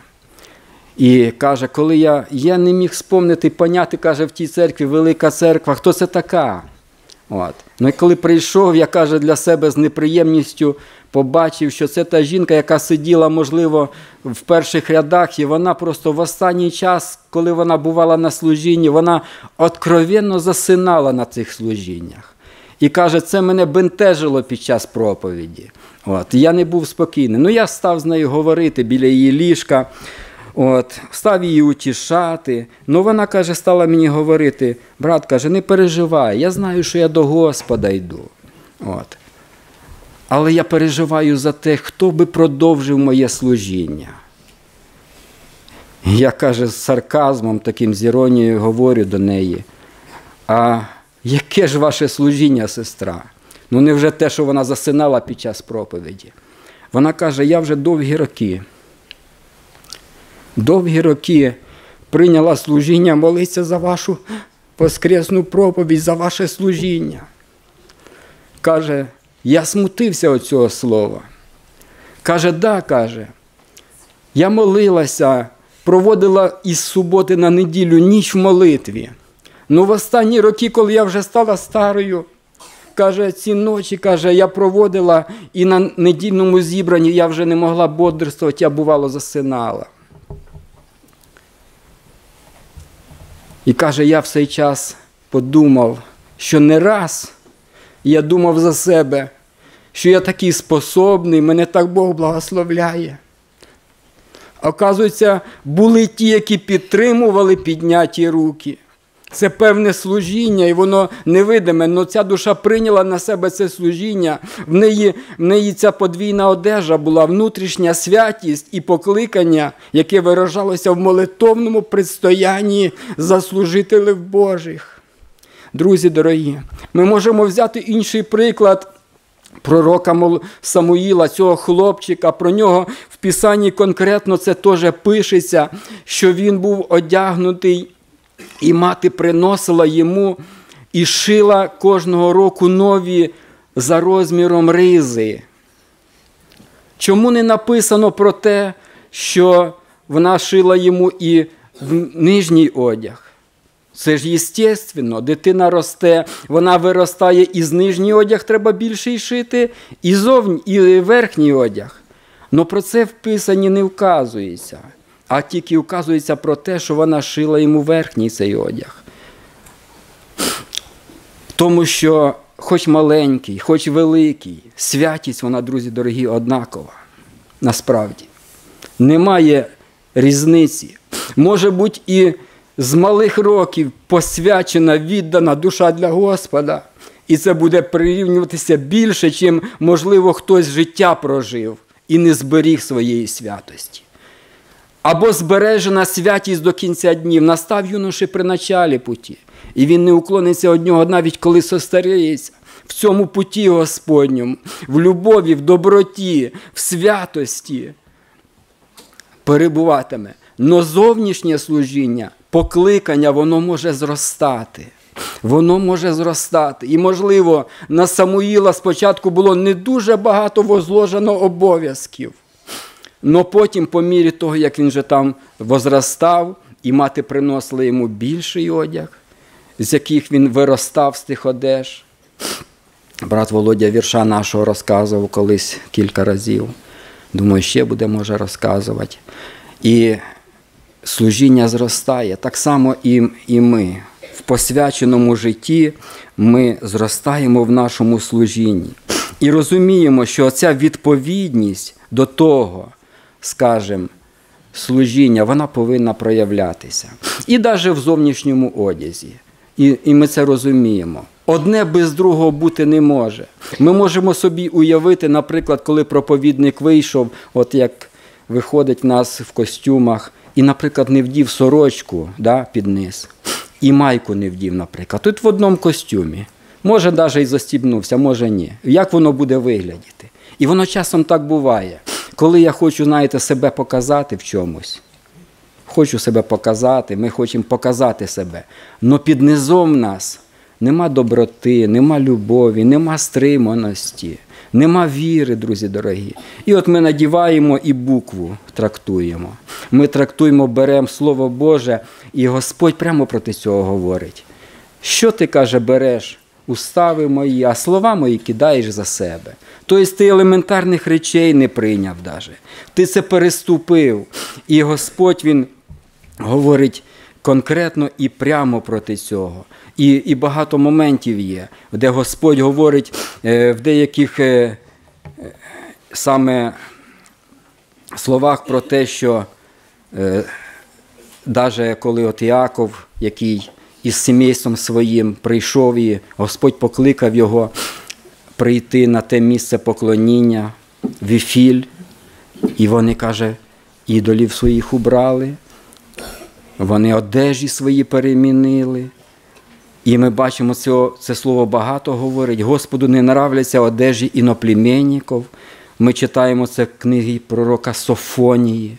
[SPEAKER 5] І каже, коли я, я не міг спомнити, поняти, каже, в тій церкві, велика церква, хто це така? От. Ну і коли прийшов, я каже, для себе з неприємністю побачив, що це та жінка, яка сиділа, можливо, в перших рядах, і вона просто в останній час, коли вона бувала на служінні, вона откровенно засинала на цих служіннях. І каже, це мене бентежило під час проповіді. От. Я не був спокійний. Ну, я став з нею говорити біля її ліжка. От, став її утішати. Ну вона каже, стала мені говорити, брат каже, не переживай, я знаю, що я до Господа йду. От. Але я переживаю за те, хто би продовжив моє служіння. Я каже, з сарказмом, таким з іронією говорю до неї. А яке ж ваше служіння, сестра? Ну, невже те, що вона засинала під час проповіді? Вона каже, я вже довгі роки довгі роки прийняла служіння, молиться за вашу воскресну проповідь, за ваше служіння. Каже, я смутився від цього слова. Каже, да, каже, я молилася, проводила із суботи на неділю ніч в молитві. Ну, в останні роки, коли я вже стала старою, каже, ці ночі, каже, я проводила і на недільному зібранні я вже не могла бодрствувати, я бувало засинала. І каже, я в цей час подумав, що не раз я думав за себе, що я такий способний, мене так Бог благословляє. Оказується, були ті, які підтримували підняті руки. Це певне служіння, і воно невидиме. але ця душа прийняла на себе це служіння. В неї, в неї ця подвійна одежа була внутрішня святість і покликання, яке виражалося в молитовному предстоянні заслужителів Божих. Друзі дорогі, ми можемо взяти інший приклад. Пророка Самуїла, цього хлопчика, про нього в Писанні конкретно це теж пишеться, що він був одягнутий, і мати приносила йому і шила кожного року нові за розміром ризи. Чому не написано про те, що вона шила йому і в нижній одяг? Це ж єстественно, дитина росте, вона виростає і з нижній одяг треба більше шити, і зовні, і верхній одяг. Но про це в Писанні не вказується, а тільки вказується про те, що вона шила йому верхній цей одяг. Тому що, хоч маленький, хоч великий, святість вона, друзі дорогі, однакова. Насправді. Немає різниці. Може бути і з малих років посвячена, віддана душа для Господа. І це буде прирівнюватися більше, чим, можливо, хтось життя прожив і не зберіг своєї святості. Або збережена святість до кінця днів, настав юноші при началі путі, і він не уклониться від нього, навіть коли состаріється. В цьому путі Господньому, в любові, в доброті, в святості перебуватиме. Но зовнішнє служіння, покликання, воно може зростати. Воно може зростати. І, можливо, на Самуїла спочатку було не дуже багато возложено обов'язків. Но потім, по мірі того, як він вже там возростав, і мати приносила йому більший одяг, з яких він виростав з тих одеж. Брат Володя вірша нашого розказував колись кілька разів. Думаю, ще буде може розказувати. І служіння зростає. Так само і, і ми. В посвяченому житті ми зростаємо в нашому служінні. І розуміємо, що ця відповідність до того, скажімо, служіння, вона повинна проявлятися. І навіть в зовнішньому одязі. І, І ми це розуміємо. Одне без другого бути не може. Ми можемо собі уявити, наприклад, коли проповідник вийшов, от як виходить в нас в костюмах, і, наприклад, не вдів сорочку да, під низ, і майку не вдів, наприклад. Тут в одному костюмі. Може, навіть і застібнувся, може ні. Як воно буде виглядіти? І воно часом так буває. Коли я хочу, знаєте, себе показати в чомусь, хочу себе показати, ми хочемо показати себе. Но під низом нас нема доброти, нема любові, нема стриманості, нема віри, друзі дорогі. І от ми надіваємо і букву трактуємо. Ми трактуємо, беремо Слово Боже, і Господь прямо проти цього говорить. Що ти каже, береш? Устави мої, а слова мої кидаєш за себе. Тобто ти елементарних речей не прийняв даже. Ти це переступив. І Господь Він говорить конкретно і прямо проти цього. І і багато моментів є, де Господь говорить е, в деяких е, саме словах про те, що е, навіть коли от Іаков, який із сімейством своїм прийшов і Господь покликав його прийти на те місце поклоніння, Віфіль, і вони, каже, ідолів своїх убрали, вони одежі свої перемінили. І ми бачимо, це, це слово багато говорить. Господу не нравляться одежі іноплеменників. Ми читаємо це в книги пророка Софонії.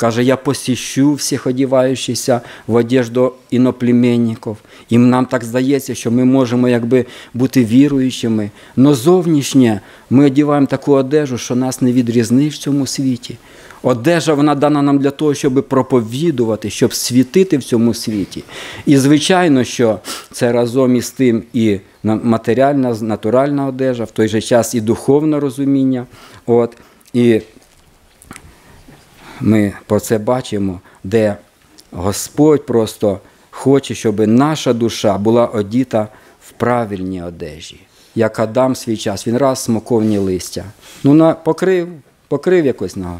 [SPEAKER 5] Каже, я посіщу всіх одіваючихся в одежду іноплеменників. І нам так здається, що ми можемо якби бути віруючими. Но зовнішнє ми одіваємо таку одежу, що нас не відрізниш в цьому світі. Одежа вона дана нам для того, щоб проповідувати, щоб світити в цьому світі. І звичайно, що це разом із тим і матеріальна, натуральна одежа, в той же час і духовне розуміння. От, і ми про це бачимо, де Господь просто хоче, щоб наша душа була одіта в правильній одежі. Як Адам свій час, він раз смоковні листя. Ну, на, покрив, покрив якось на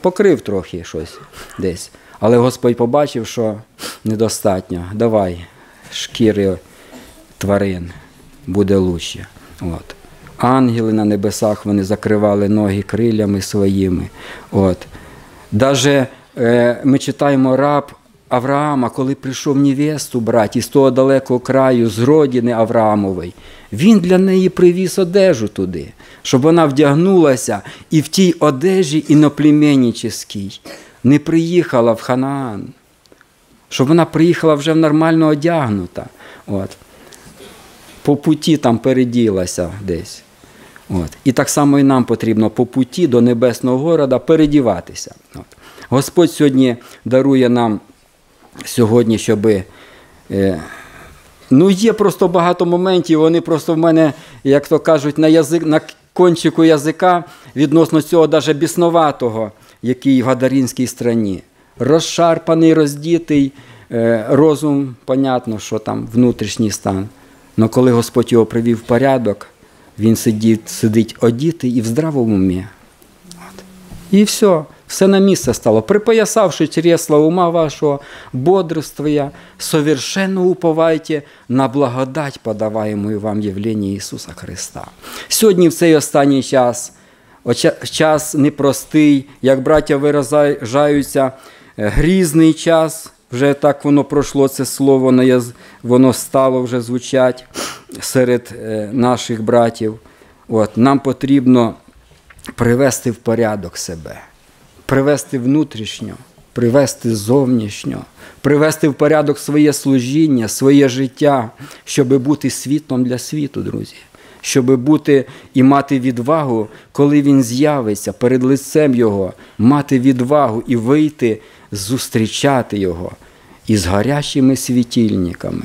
[SPEAKER 5] покрив трохи щось десь. Але Господь побачив, що недостатньо. Давай шкіри тварин буде лучше. От. Ангели на небесах вони закривали ноги крилями своїми. От. Даже е, ми читаємо раб Авраама, коли прийшов невесту брати із того далекого краю, з родини Авраамової, він для неї привіз одежу туди, щоб вона вдягнулася і в тій одежі іноплемінническій не приїхала в Ханаан, щоб вона приїхала вже нормально одягнута. От. По путі там переділася десь. От. І так само і нам потрібно по путі до небесного города передіватися. От. Господь сьогодні дарує нам сьогодні, щоб. Е, ну, є просто багато моментів, вони просто в мене, як то кажуть, на язик, на кончику язика відносно цього даже біснуватого, який в Гадарінській страні. Розшарпаний, роздітий, е, розум, понятно, що там внутрішній стан. Але коли Господь його привів в порядок, він сидить, сидить одітий і в здравому умі. От. І все, все на місце стало. Припоясавши чресла ума вашого, бодрствуя, совершенно уповайте на благодать, подаваємую вам явлення Ісуса Христа. Сьогодні в цей останній час, час непростий, як браття виражаються, е, грізний час, вже так воно пройшло це слово, воно стало вже звучать серед е, наших братів. От, нам потрібно привести в порядок себе, привести внутрішньо, привести зовнішньо, привести в порядок своє служіння, своє життя, щоб бути світлом для світу, друзі. Щоб бути і мати відвагу, коли він з'явиться перед лицем Його, мати відвагу і вийти, зустрічати Його із гарячими світильниками.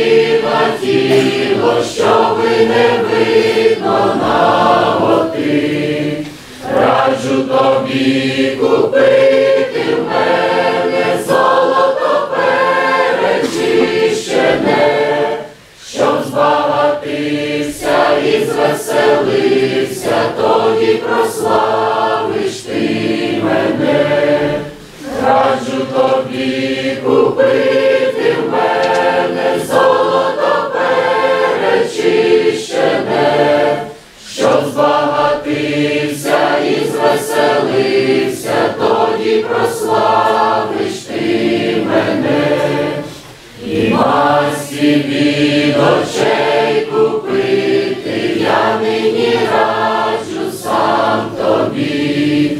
[SPEAKER 5] тіло, щоби не видно
[SPEAKER 4] наготи, раджу тобі купити в мене золото перечищене, щоб збагатився і звеселився, тоді прославиш ти мене, раджу тобі купити. Що збагатився і звеселився, тоді прославиш ти мене, і масі від очей купити, я нині раджу сам тобі,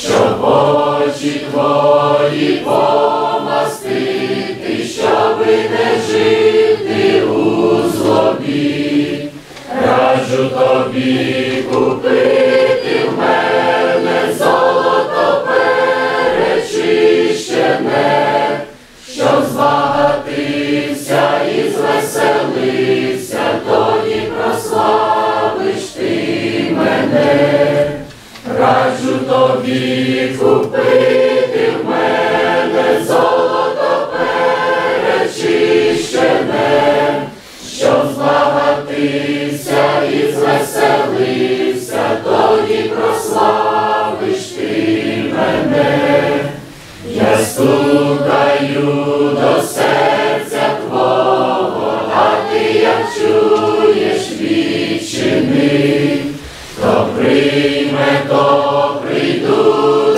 [SPEAKER 4] щоб очі твої помастити, щоби не жити у злобі. Раджу тобі купити в мене золото перечищене, щоб збагатився і звеселився, тоді прославиш ти мене, раджу тобі купити в мене золото перечищене веселився і звеселився, тоді прославиш ти мене, я стукаю до серця твого, а ти як чуєш вічини, то прийме, то прийду.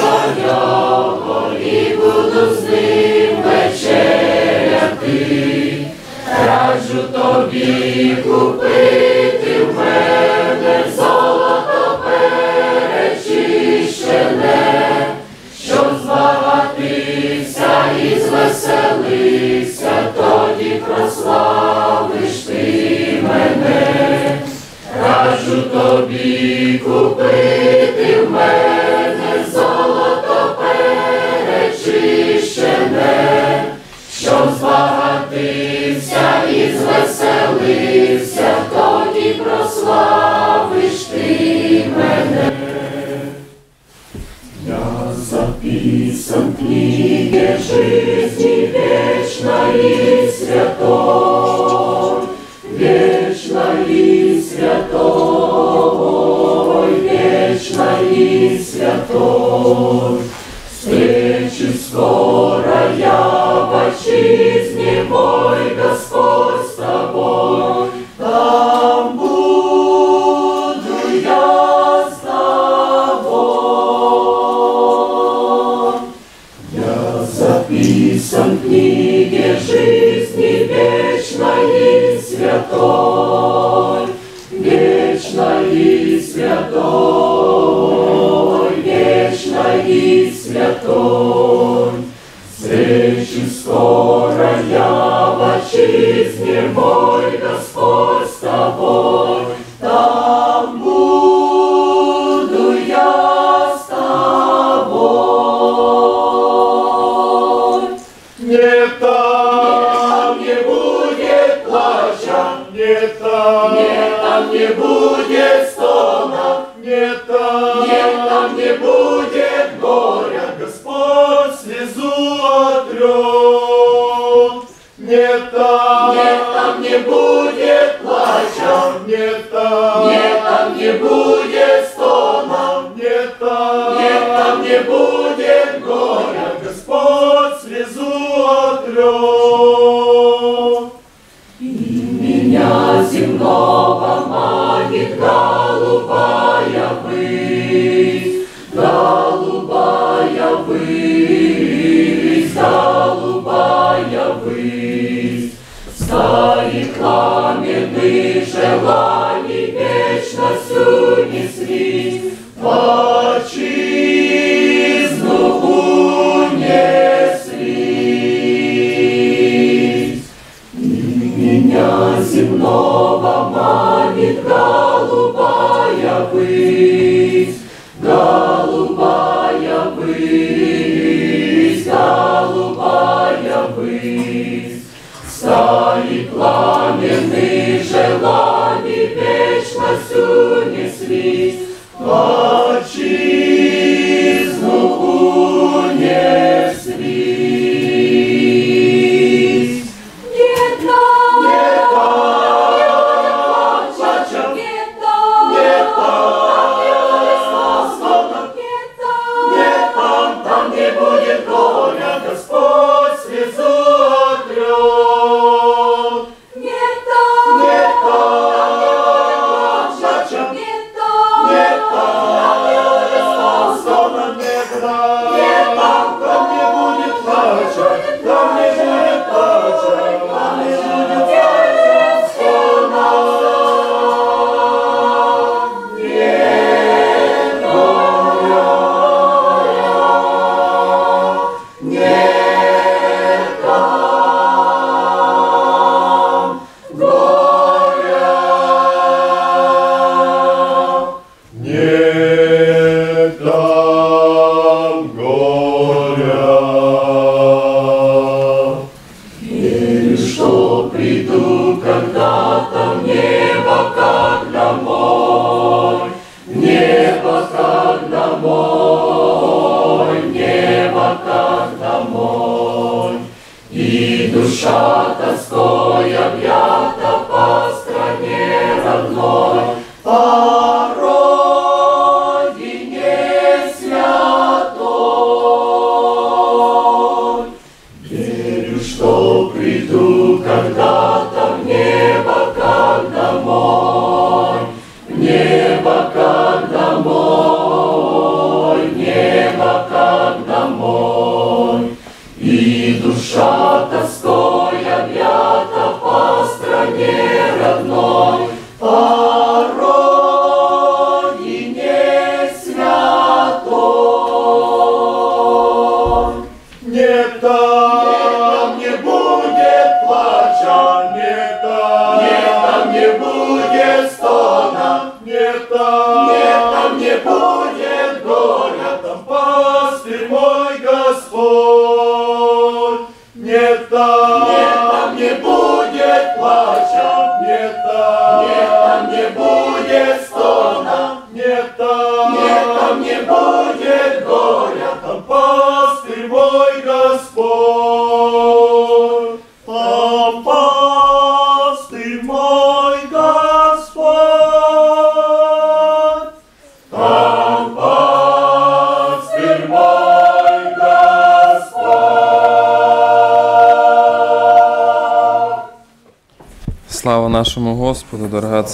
[SPEAKER 4] хочу тобі купити в мене золото перечищене, щоб збагатився і звеселився, тоді прославиш ти мене, кажу тобі купити в мене. Веселився і звеселився, тоді прославиш ти мене, я записан в книге жизни вечна і святой, вечна і святой, вечна і святой, встречи скоро я. жизни мой Господь с тобой. записан в
[SPEAKER 6] книге жизни вечной и святой, вечной и святой, вечной и святой.
[SPEAKER 3] Hear, boy, the sport.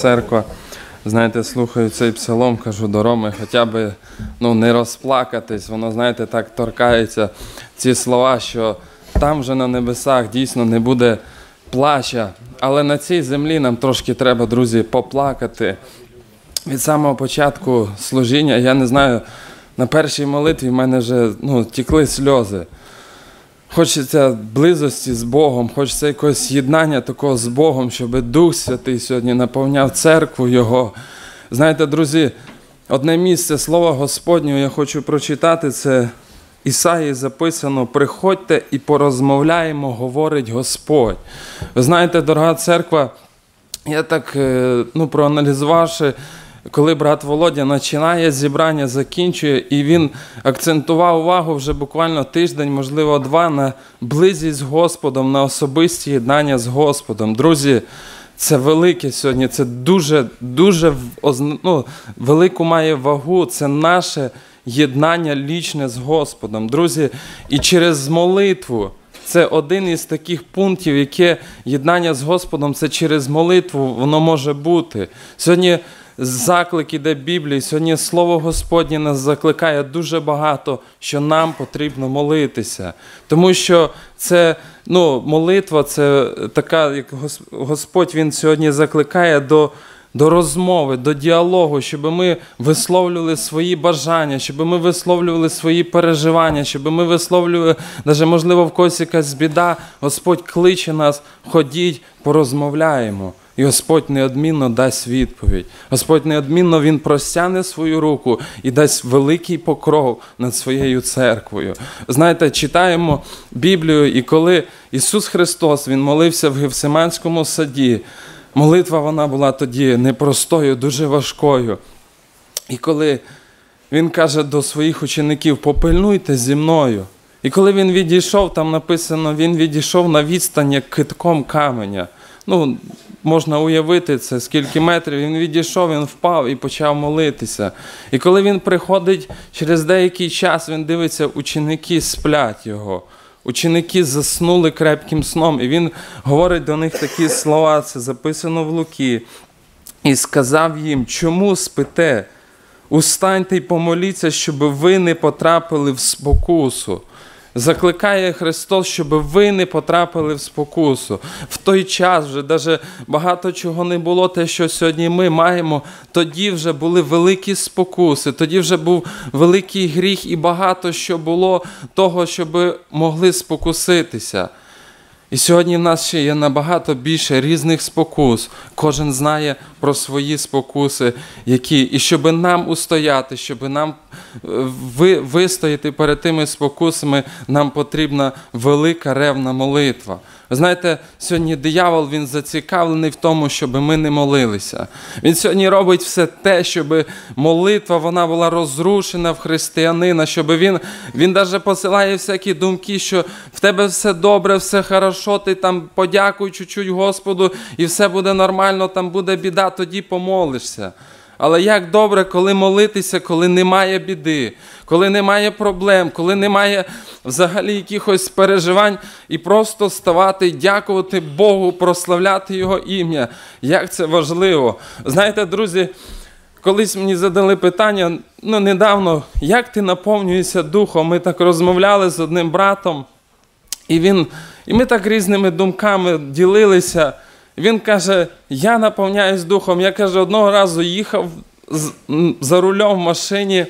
[SPEAKER 3] Церква. Знаєте, слухаю цей псалом, кажу до Роми, хоча б ну, не розплакатись. Воно, знаєте, так торкається ці слова, що там вже на небесах дійсно не буде плача. Але на цій землі нам трошки треба, друзі, поплакати. Від самого початку служіння, я не знаю, на першій молитві в мене вже ну, тікли сльози. Хочеться близості з Богом, хочеться якогось єднання такого з Богом, щоб Дух Святий сьогодні наповняв церкву Його. Знаєте, друзі, одне місце Слова Господнього я хочу прочитати. Це Ісаї записано: приходьте і порозмовляємо, говорить Господь. Ви знаєте, дорога церква, я так, е, ну, проаналізувавши, коли брат Володя починає зібрання, закінчує, і він акцентував увагу вже буквально тиждень, можливо, два, на близість з Господом, на особисті єднання з Господом. Друзі, це велике сьогодні, це дуже, дуже ну, велику має вагу. Це наше єднання лічне з Господом. Друзі, і через молитву. Це один із таких пунктів, яке єднання з Господом це через молитву воно може бути. Сьогодні заклик іде Біблії, сьогодні Слово Господнє нас закликає дуже багато, що нам потрібно молитися. Тому що це ну, молитва, це така, як Гос- Господь Він сьогодні закликає до до розмови, до діалогу, щоб ми висловлювали свої бажання, щоб ми висловлювали свої переживання, щоб ми висловлювали, навіть можливо, в когось якась біда, Господь кличе нас, ходіть, порозмовляємо. І Господь неодмінно дасть відповідь. Господь неодмінно Він простягне свою руку і дасть великий покров над своєю церквою. Знаєте, читаємо Біблію, і коли Ісус Христос Він молився в Гевсиманському саді, молитва вона була тоді непростою, дуже важкою. І коли він каже до своїх учеників: попильнуйте зі мною. І коли він відійшов, там написано, він відійшов на відстань як китком каменя. Ну, можна уявити це, скільки метрів. Він відійшов, він впав і почав молитися. І коли він приходить через деякий час, він дивиться, ученики сплять його. Ученики заснули крепким сном, і він говорить до них такі слова, це записано в Луки. І сказав їм, чому спите? Устаньте й помоліться, щоб ви не потрапили в спокусу. Закликає Христос, щоб ви не потрапили в спокусу. В той час вже даже багато чого не було, те, що сьогодні ми маємо. Тоді вже були великі спокуси, тоді вже був великий гріх і багато що було того, щоб могли спокуситися. І сьогодні в нас ще є набагато більше різних спокус. Кожен знає про свої спокуси, які, і щоб нам устояти, щоб нам е, ви, вистояти перед тими спокусами, нам потрібна велика ревна молитва. Знаєте, сьогодні диявол він зацікавлений в тому, щоб ми не молилися. Він сьогодні робить все те, щоб молитва вона була розрушена в християнина, щоб він, він навіть посилає всякі думки, що в тебе все добре, все хорошо, ти там подякуй чуть-чуть Господу, і все буде нормально, там буде біда, тоді помолишся. Але як добре, коли молитися, коли немає біди, коли немає проблем, коли немає взагалі якихось переживань, і просто ставати, дякувати Богу, прославляти Його ім'я. Як це важливо. Знаєте, друзі, колись мені задали питання ну, недавно, як ти наповнюєшся духом? Ми так розмовляли з одним братом, і, він, і ми так різними думками ділилися. Він каже: Я наповняюсь духом. Я каже, одного разу їхав за рулем в машині.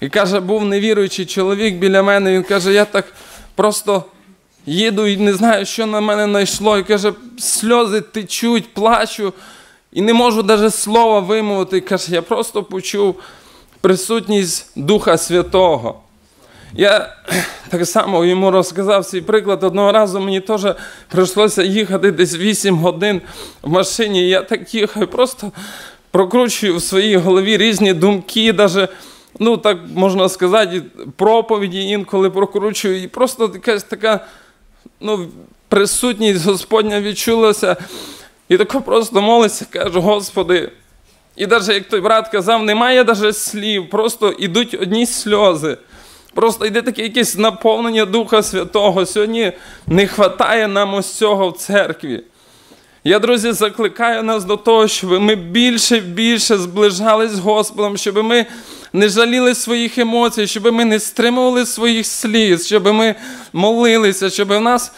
[SPEAKER 3] І каже, був невіруючий чоловік біля мене. Він каже, я так просто їду і не знаю, що на мене знайшло. І каже, сльози течуть, плачу. І не можу навіть слова вимовити. І каже, я просто почув присутність Духа Святого. Я так само йому розказав свій приклад. Одного разу мені теж прийшлося їхати десь 8 годин в машині. Я так їхав, просто прокручую в своїй голові різні думки, навіть, ну так можна сказати, проповіді інколи прокручую. І просто якась така ну, присутність Господня відчулася. І тако просто молиться, кажу, Господи. І навіть як той брат казав, немає навіть слів, просто йдуть одні сльози. Просто йде таке якесь наповнення Духа Святого. Сьогодні не вистачає нам ось цього в церкві. Я, друзі, закликаю нас до того, щоб ми більше і більше зближались з Господом, щоб ми не жаліли своїх емоцій, щоб ми не стримували своїх сліз, щоб ми молилися, щоб в нас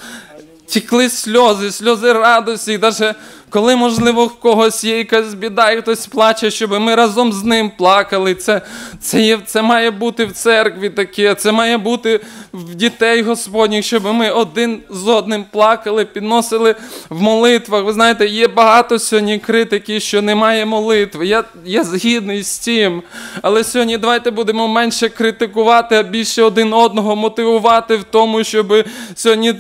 [SPEAKER 3] тікли сльози, сльози радості, навіть коли, можливо, в когось є якась біда, і хтось плаче, щоб ми разом з ним плакали. Це, це, є, це має бути в церкві таке, це має бути в дітей Господніх, щоб ми один з одним плакали, підносили в молитвах. Ви знаєте, є багато сьогодні критики, що немає молитви. Я, я згідний з цим. Але сьогодні давайте будемо менше критикувати, а більше один одного мотивувати в тому, щоб сьогодні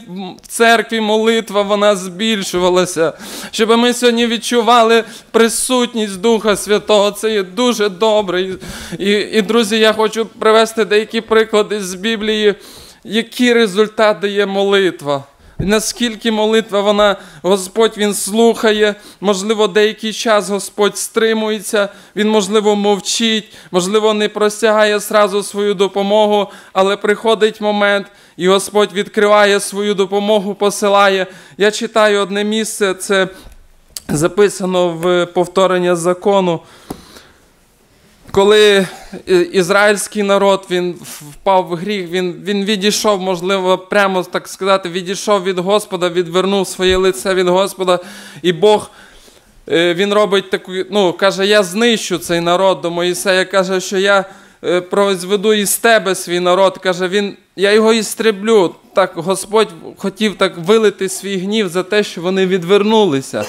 [SPEAKER 3] в церкві молитва вона збільшувалася. Щоб ми сьогодні відчували присутність Духа Святого. Це є дуже добре. І, і, і друзі, я хочу привести деякі приклади з Біблії, який результат дає молитва. Наскільки молитва, вона, Господь Він слухає, можливо, деякий час Господь стримується, Він, можливо, мовчить, можливо, не простягає сразу свою допомогу, але приходить момент, і Господь відкриває свою допомогу, посилає. Я читаю одне місце, це записано в повторення закону. Коли ізраїльський народ він впав в гріх, він, він відійшов, можливо, прямо так сказати, відійшов від Господа, відвернув своє лице від Господа, і Бог е, він робить таку, ну, каже, я знищу цей народ до Моїсея, каже, що я е, произведу із тебе свій народ. Каже, він, я його істреблю. Так Господь хотів так вилити свій гнів за те, що вони відвернулися.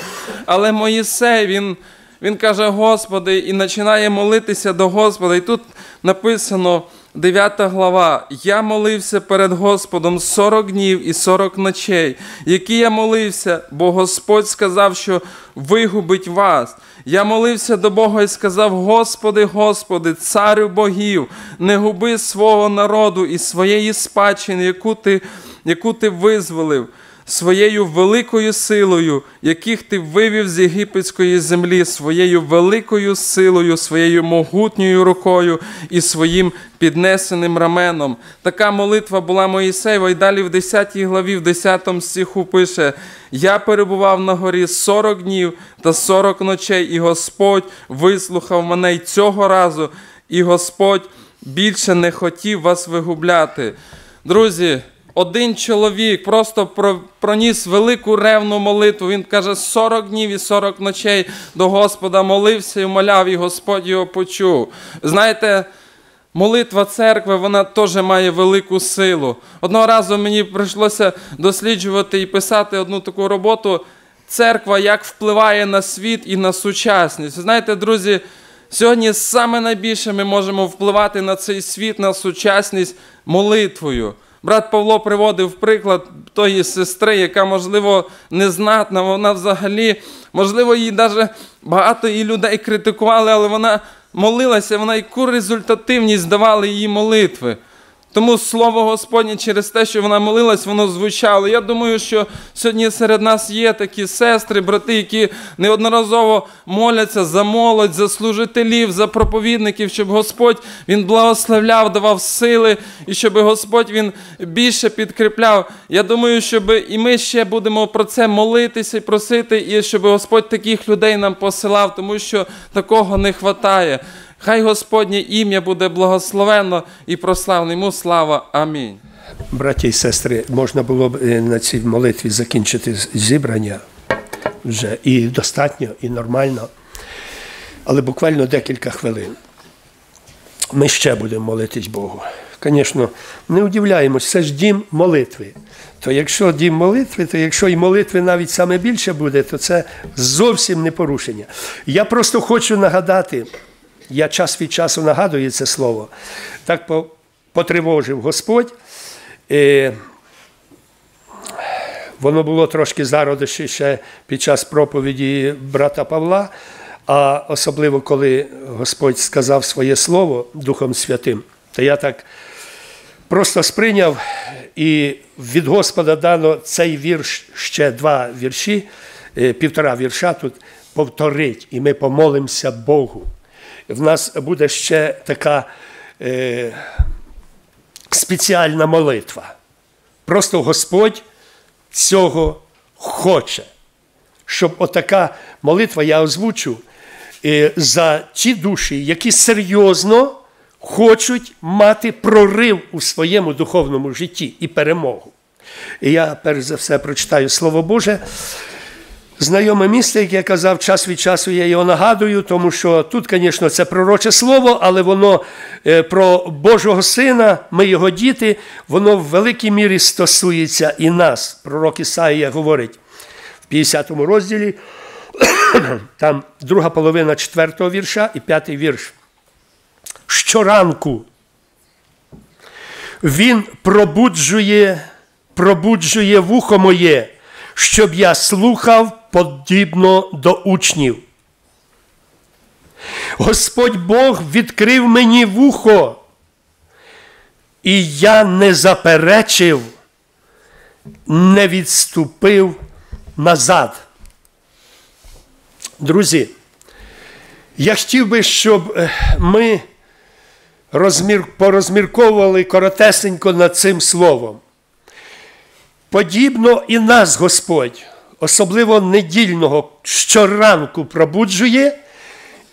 [SPEAKER 3] Але Моїсей, він, він каже, Господи, і починає молитися до Господа. І тут написано. 9 глава. Я молився перед Господом 40 днів і 40 ночей. Які я молився, бо Господь сказав, що вигубить вас. Я молився до Бога і сказав: Господи, Господи, царю богів, не губи свого народу і своєї спадщини, яку ти, яку ти визволив. Своєю великою силою, яких ти вивів з єгипетської землі, своєю великою силою, своєю могутньою рукою і своїм піднесеним раменом. Така молитва була Моїсеєва, і далі в 10 главі, в 10 стиху пише: Я перебував на горі 40 днів та 40 ночей, і Господь вислухав мене й цього разу, і Господь більше не хотів вас вигубляти. Друзі, один чоловік просто проніс велику ревну молитву. Він каже, 40 днів і 40 ночей до Господа молився і моляв, і Господь його почув. Знаєте, Молитва церкви, вона теж має велику силу. Одного разу мені прийшлося досліджувати і писати одну таку роботу. Церква як впливає на світ і на сучасність. Знаєте, друзі, сьогодні саме найбільше ми можемо впливати на цей світ, на сучасність молитвою. Брат Павло приводив приклад тої сестри, яка, можливо, незнатна, вона взагалі, можливо, її навіть багато і людей критикували, але вона молилася, вона яку результативність давали її молитви. Тому слово Господнє через те, що вона молилась, воно звучало. Я думаю, що сьогодні серед нас є такі сестри, брати, які неодноразово моляться за молодь, за служителів, за проповідників, щоб Господь Він благословляв, давав сили, і щоб Господь Він більше підкріпляв. Я думаю, щоб і ми ще будемо про це молитися і просити, і щоб Господь таких людей нам посилав, тому що такого не вистачає. Хай Господнє ім'я буде благословенно і прославлено. Йому слава. Амінь.
[SPEAKER 1] Браті і сестри, можна було б е, на цій молитві закінчити зібрання вже і достатньо, і нормально. Але буквально декілька хвилин. Ми ще будемо молитись Богу. Звісно, не удивляємось, це ж дім молитви. То якщо дім молитви, то якщо і молитви навіть саме більше буде, то це зовсім не порушення. Я просто хочу нагадати, я час від часу нагадую це слово, так потривожив Господь. Воно було трошки зародище ще під час проповіді брата Павла, а особливо коли Господь сказав своє слово Духом Святим, то я так просто сприйняв і від Господа дано цей вірш, ще два вірші, е, півтора вірша тут повторить, і ми помолимося Богу. В нас буде ще така е, спеціальна молитва. Просто Господь цього хоче. Щоб отака молитва я озвучу е, за ті душі, які серйозно хочуть мати прорив у своєму духовному житті і перемогу. І я перш за все прочитаю Слово Боже. Знайоме місце, яке я казав, час від часу я його нагадую, тому що тут, звісно, це пророче слово, але воно е, про Божого Сина, ми його діти, воно в великій мірі стосується і нас. Пророк Ісаїя говорить в 50 розділі, там друга половина четвертого вірша і п'ятий вірш. Щоранку він пробуджує, пробуджує вухо моє, щоб я слухав подібно до учнів. Господь Бог відкрив мені вухо, і я не заперечив, не відступив назад. Друзі, я хотів би, щоб е, ми розмір, порозмірковували коротесенько над цим словом. Подібно і нас Господь, особливо недільного, щоранку пробуджує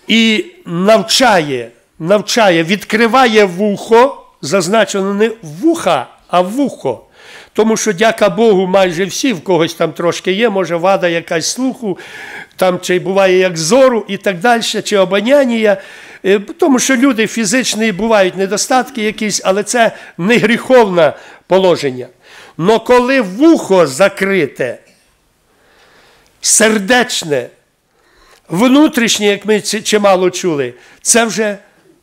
[SPEAKER 1] і навчає, навчає, відкриває вухо, зазначено не вуха, а вухо. Тому що, дяка Богу, майже всі, в когось там трошки є, може вада якась слуху, там чи буває як зору і так далі, чи обоняння. Е, Тому що люди фізичні бувають недостатки якісь, але це не гріховне положення. Но коли вухо закрите, сердечне, внутрішнє, як ми чимало чули, це вже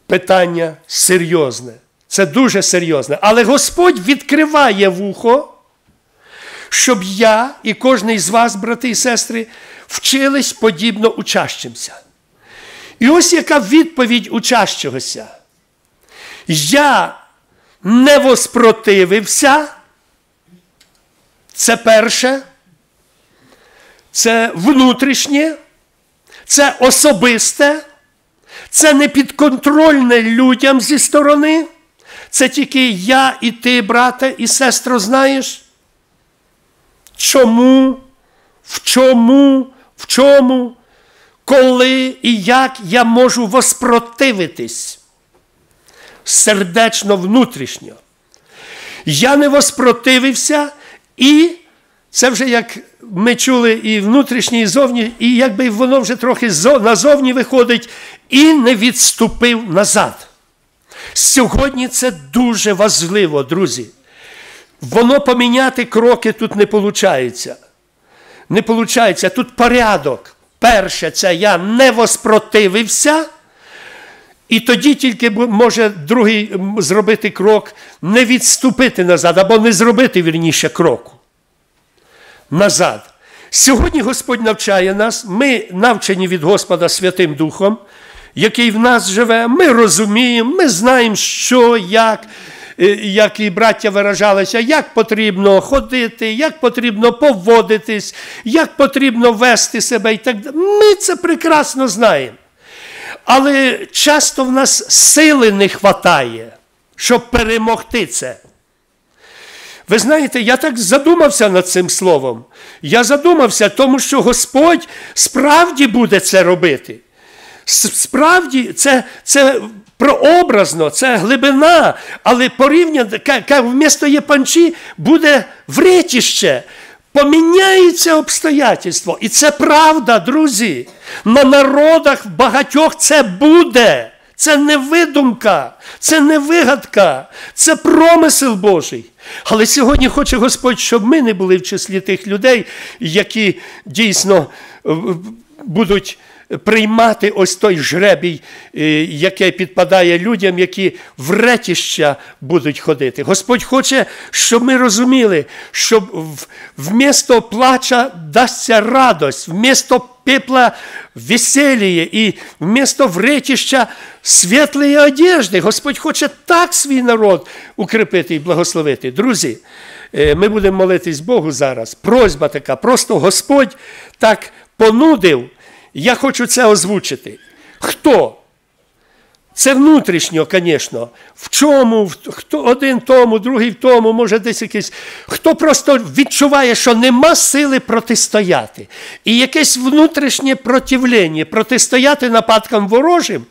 [SPEAKER 1] питання серйозне. Це дуже серйозне. Але Господь відкриває вухо, щоб я і кожен з вас, брати і сестри, вчились подібно учащимся. І ось яка відповідь учащогося. Я не воспротивився. Це перше, це внутрішнє, це особисте, це не підконтрольне людям зі сторони. Це тільки я і ти, брате і сестро, знаєш. Чому, в чому, в чому, коли і як я можу воспротивитись сердечно внутрішньо. Я не воспротивився, і це вже як ми чули і внутрішнє, і зовні, і якби воно вже трохи назовні виходить, і не відступив назад. Сьогодні це дуже важливо, друзі. Воно поміняти кроки тут не виходить. Не виходить. Тут порядок. Перше, це я не воспротивився. І тоді тільки може другий зробити крок, не відступити назад, або не зробити вірніше кроку. Назад. Сьогодні Господь навчає нас, ми навчені від Господа Святим Духом, який в нас живе, ми розуміємо, ми знаємо, що, як, е, як і браття виражалися, як потрібно ходити, як потрібно поводитись, як потрібно вести себе і так далі. Ми це прекрасно знаємо. Але часто в нас сили не вистачає, щоб перемогти це. Ви знаєте, я так задумався над цим словом. Я задумався, тому що Господь справді буде це робити. Справді, це це прообразно, це глибина, але порівняно, вмісто єпанчі буде вречище. Поміняється обстоятельство. І це правда, друзі. На народах багатьох це буде. Це не видумка, це не вигадка, це промисел Божий. Але сьогодні хоче Господь, щоб ми не були в числі тих людей, які дійсно будуть приймати ось той жребій, е, який підпадає людям, які в ретіща будуть ходити. Господь хоче, щоб ми розуміли, що вмісто плача дасться радость, вмісто пепла веселье і вмісто вретища світлої одежди. Господь хоче так свій народ укріпити і благословити. Друзі, е, ми будемо молитись Богу зараз. Просьба така, просто Господь так понудив. Я хочу це озвучити. Хто? Це внутрішньо, звісно. В чому, хто один тому, другий в тому, може десь якийсь. Хто просто відчуває, що нема сили протистояти. І якесь внутрішнє противлення, протистояти нападкам ворожим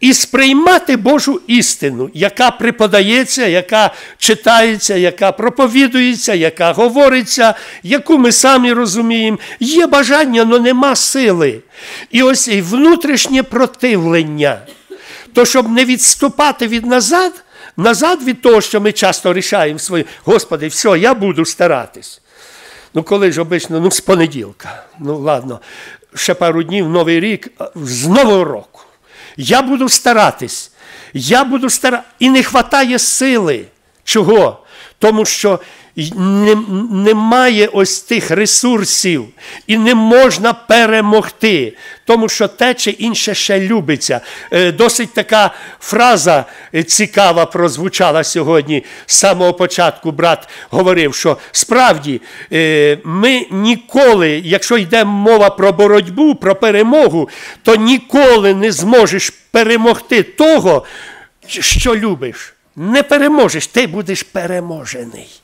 [SPEAKER 1] і сприймати Божу істину, яка преподається, яка читається, яка проповідується, яка говориться, яку ми самі розуміємо. Є бажання, але нема сили. І ось і внутрішнє противлення то щоб не відступати від назад, назад від того, що ми часто рішаємо свої, Господи, все, я буду старатись. Ну, коли ж обично, ну, з понеділка. Ну, ладно, ще пару днів, Новий рік, з Нового року. Я буду старатись. Я буду старатись. І не вистачає сили. Чого? Тому що немає ось тих ресурсів і не можна перемогти, тому що те чи інше ще любиться. Е, досить така фраза е, цікава прозвучала сьогодні. З самого початку брат говорив, що справді е, ми ніколи, якщо йде мова про боротьбу, про перемогу, то ніколи не зможеш перемогти того, що любиш. Не переможеш, ти будеш переможений.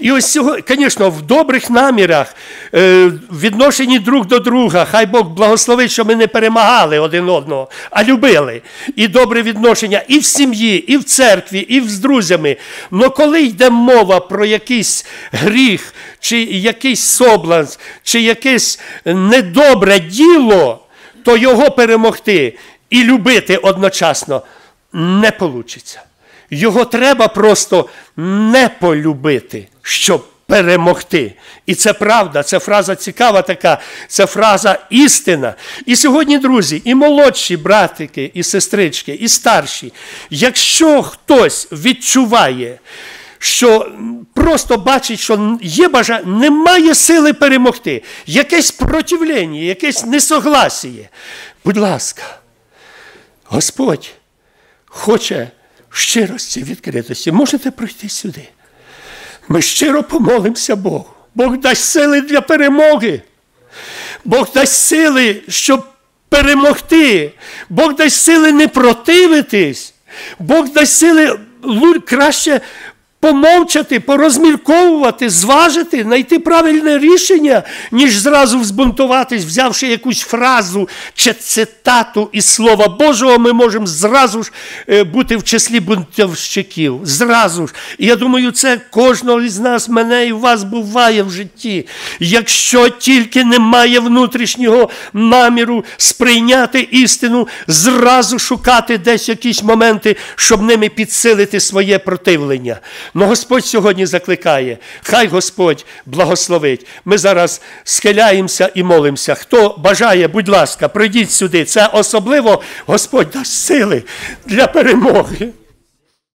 [SPEAKER 1] І ось цього, звісно, в добрих намірах, е, відношенні друг до друга, хай Бог благословить, що ми не перемагали один одного, а любили. І добре відношення і в сім'ї, і в церкві, і з друзями. Але коли йде мова про якийсь гріх, чи якийсь собланс, чи якесь недобре діло, то його перемогти і любити одночасно не вийде. Його треба просто не полюбити, щоб перемогти. І це правда, це фраза цікава така, це фраза істина. І сьогодні, друзі, і молодші братики, і сестрички, і старші, якщо хтось відчуває, що просто бачить, що є бажання, немає сили перемогти, якесь противлення, якесь несогласіє. Будь ласка, Господь хоче щирості, відкритості, можете пройти сюди. Ми щиро помолимося Богу. Бог дасть сили для перемоги. Бог дасть сили, щоб перемогти. Бог дасть сили не противитись. Бог дасть сили краще помовчати, порозмірковувати, зважити, знайти правильне рішення, ніж зразу взбунтуватись, взявши якусь фразу чи цитату із Слова Божого, ми можемо зразу ж е, бути в числі бунтовщиків. Зразу ж. І я думаю, це кожного із нас, мене і вас буває в житті. Якщо тільки немає внутрішнього наміру сприйняти істину, зразу шукати десь якісь моменти, щоб ними підсилити своє противлення. Но Господь сьогодні закликає. Хай Господь благословить. Ми зараз схиляємося і молимося. Хто бажає, будь ласка, прийдіть сюди. Це особливо Господь дасть сили для перемоги.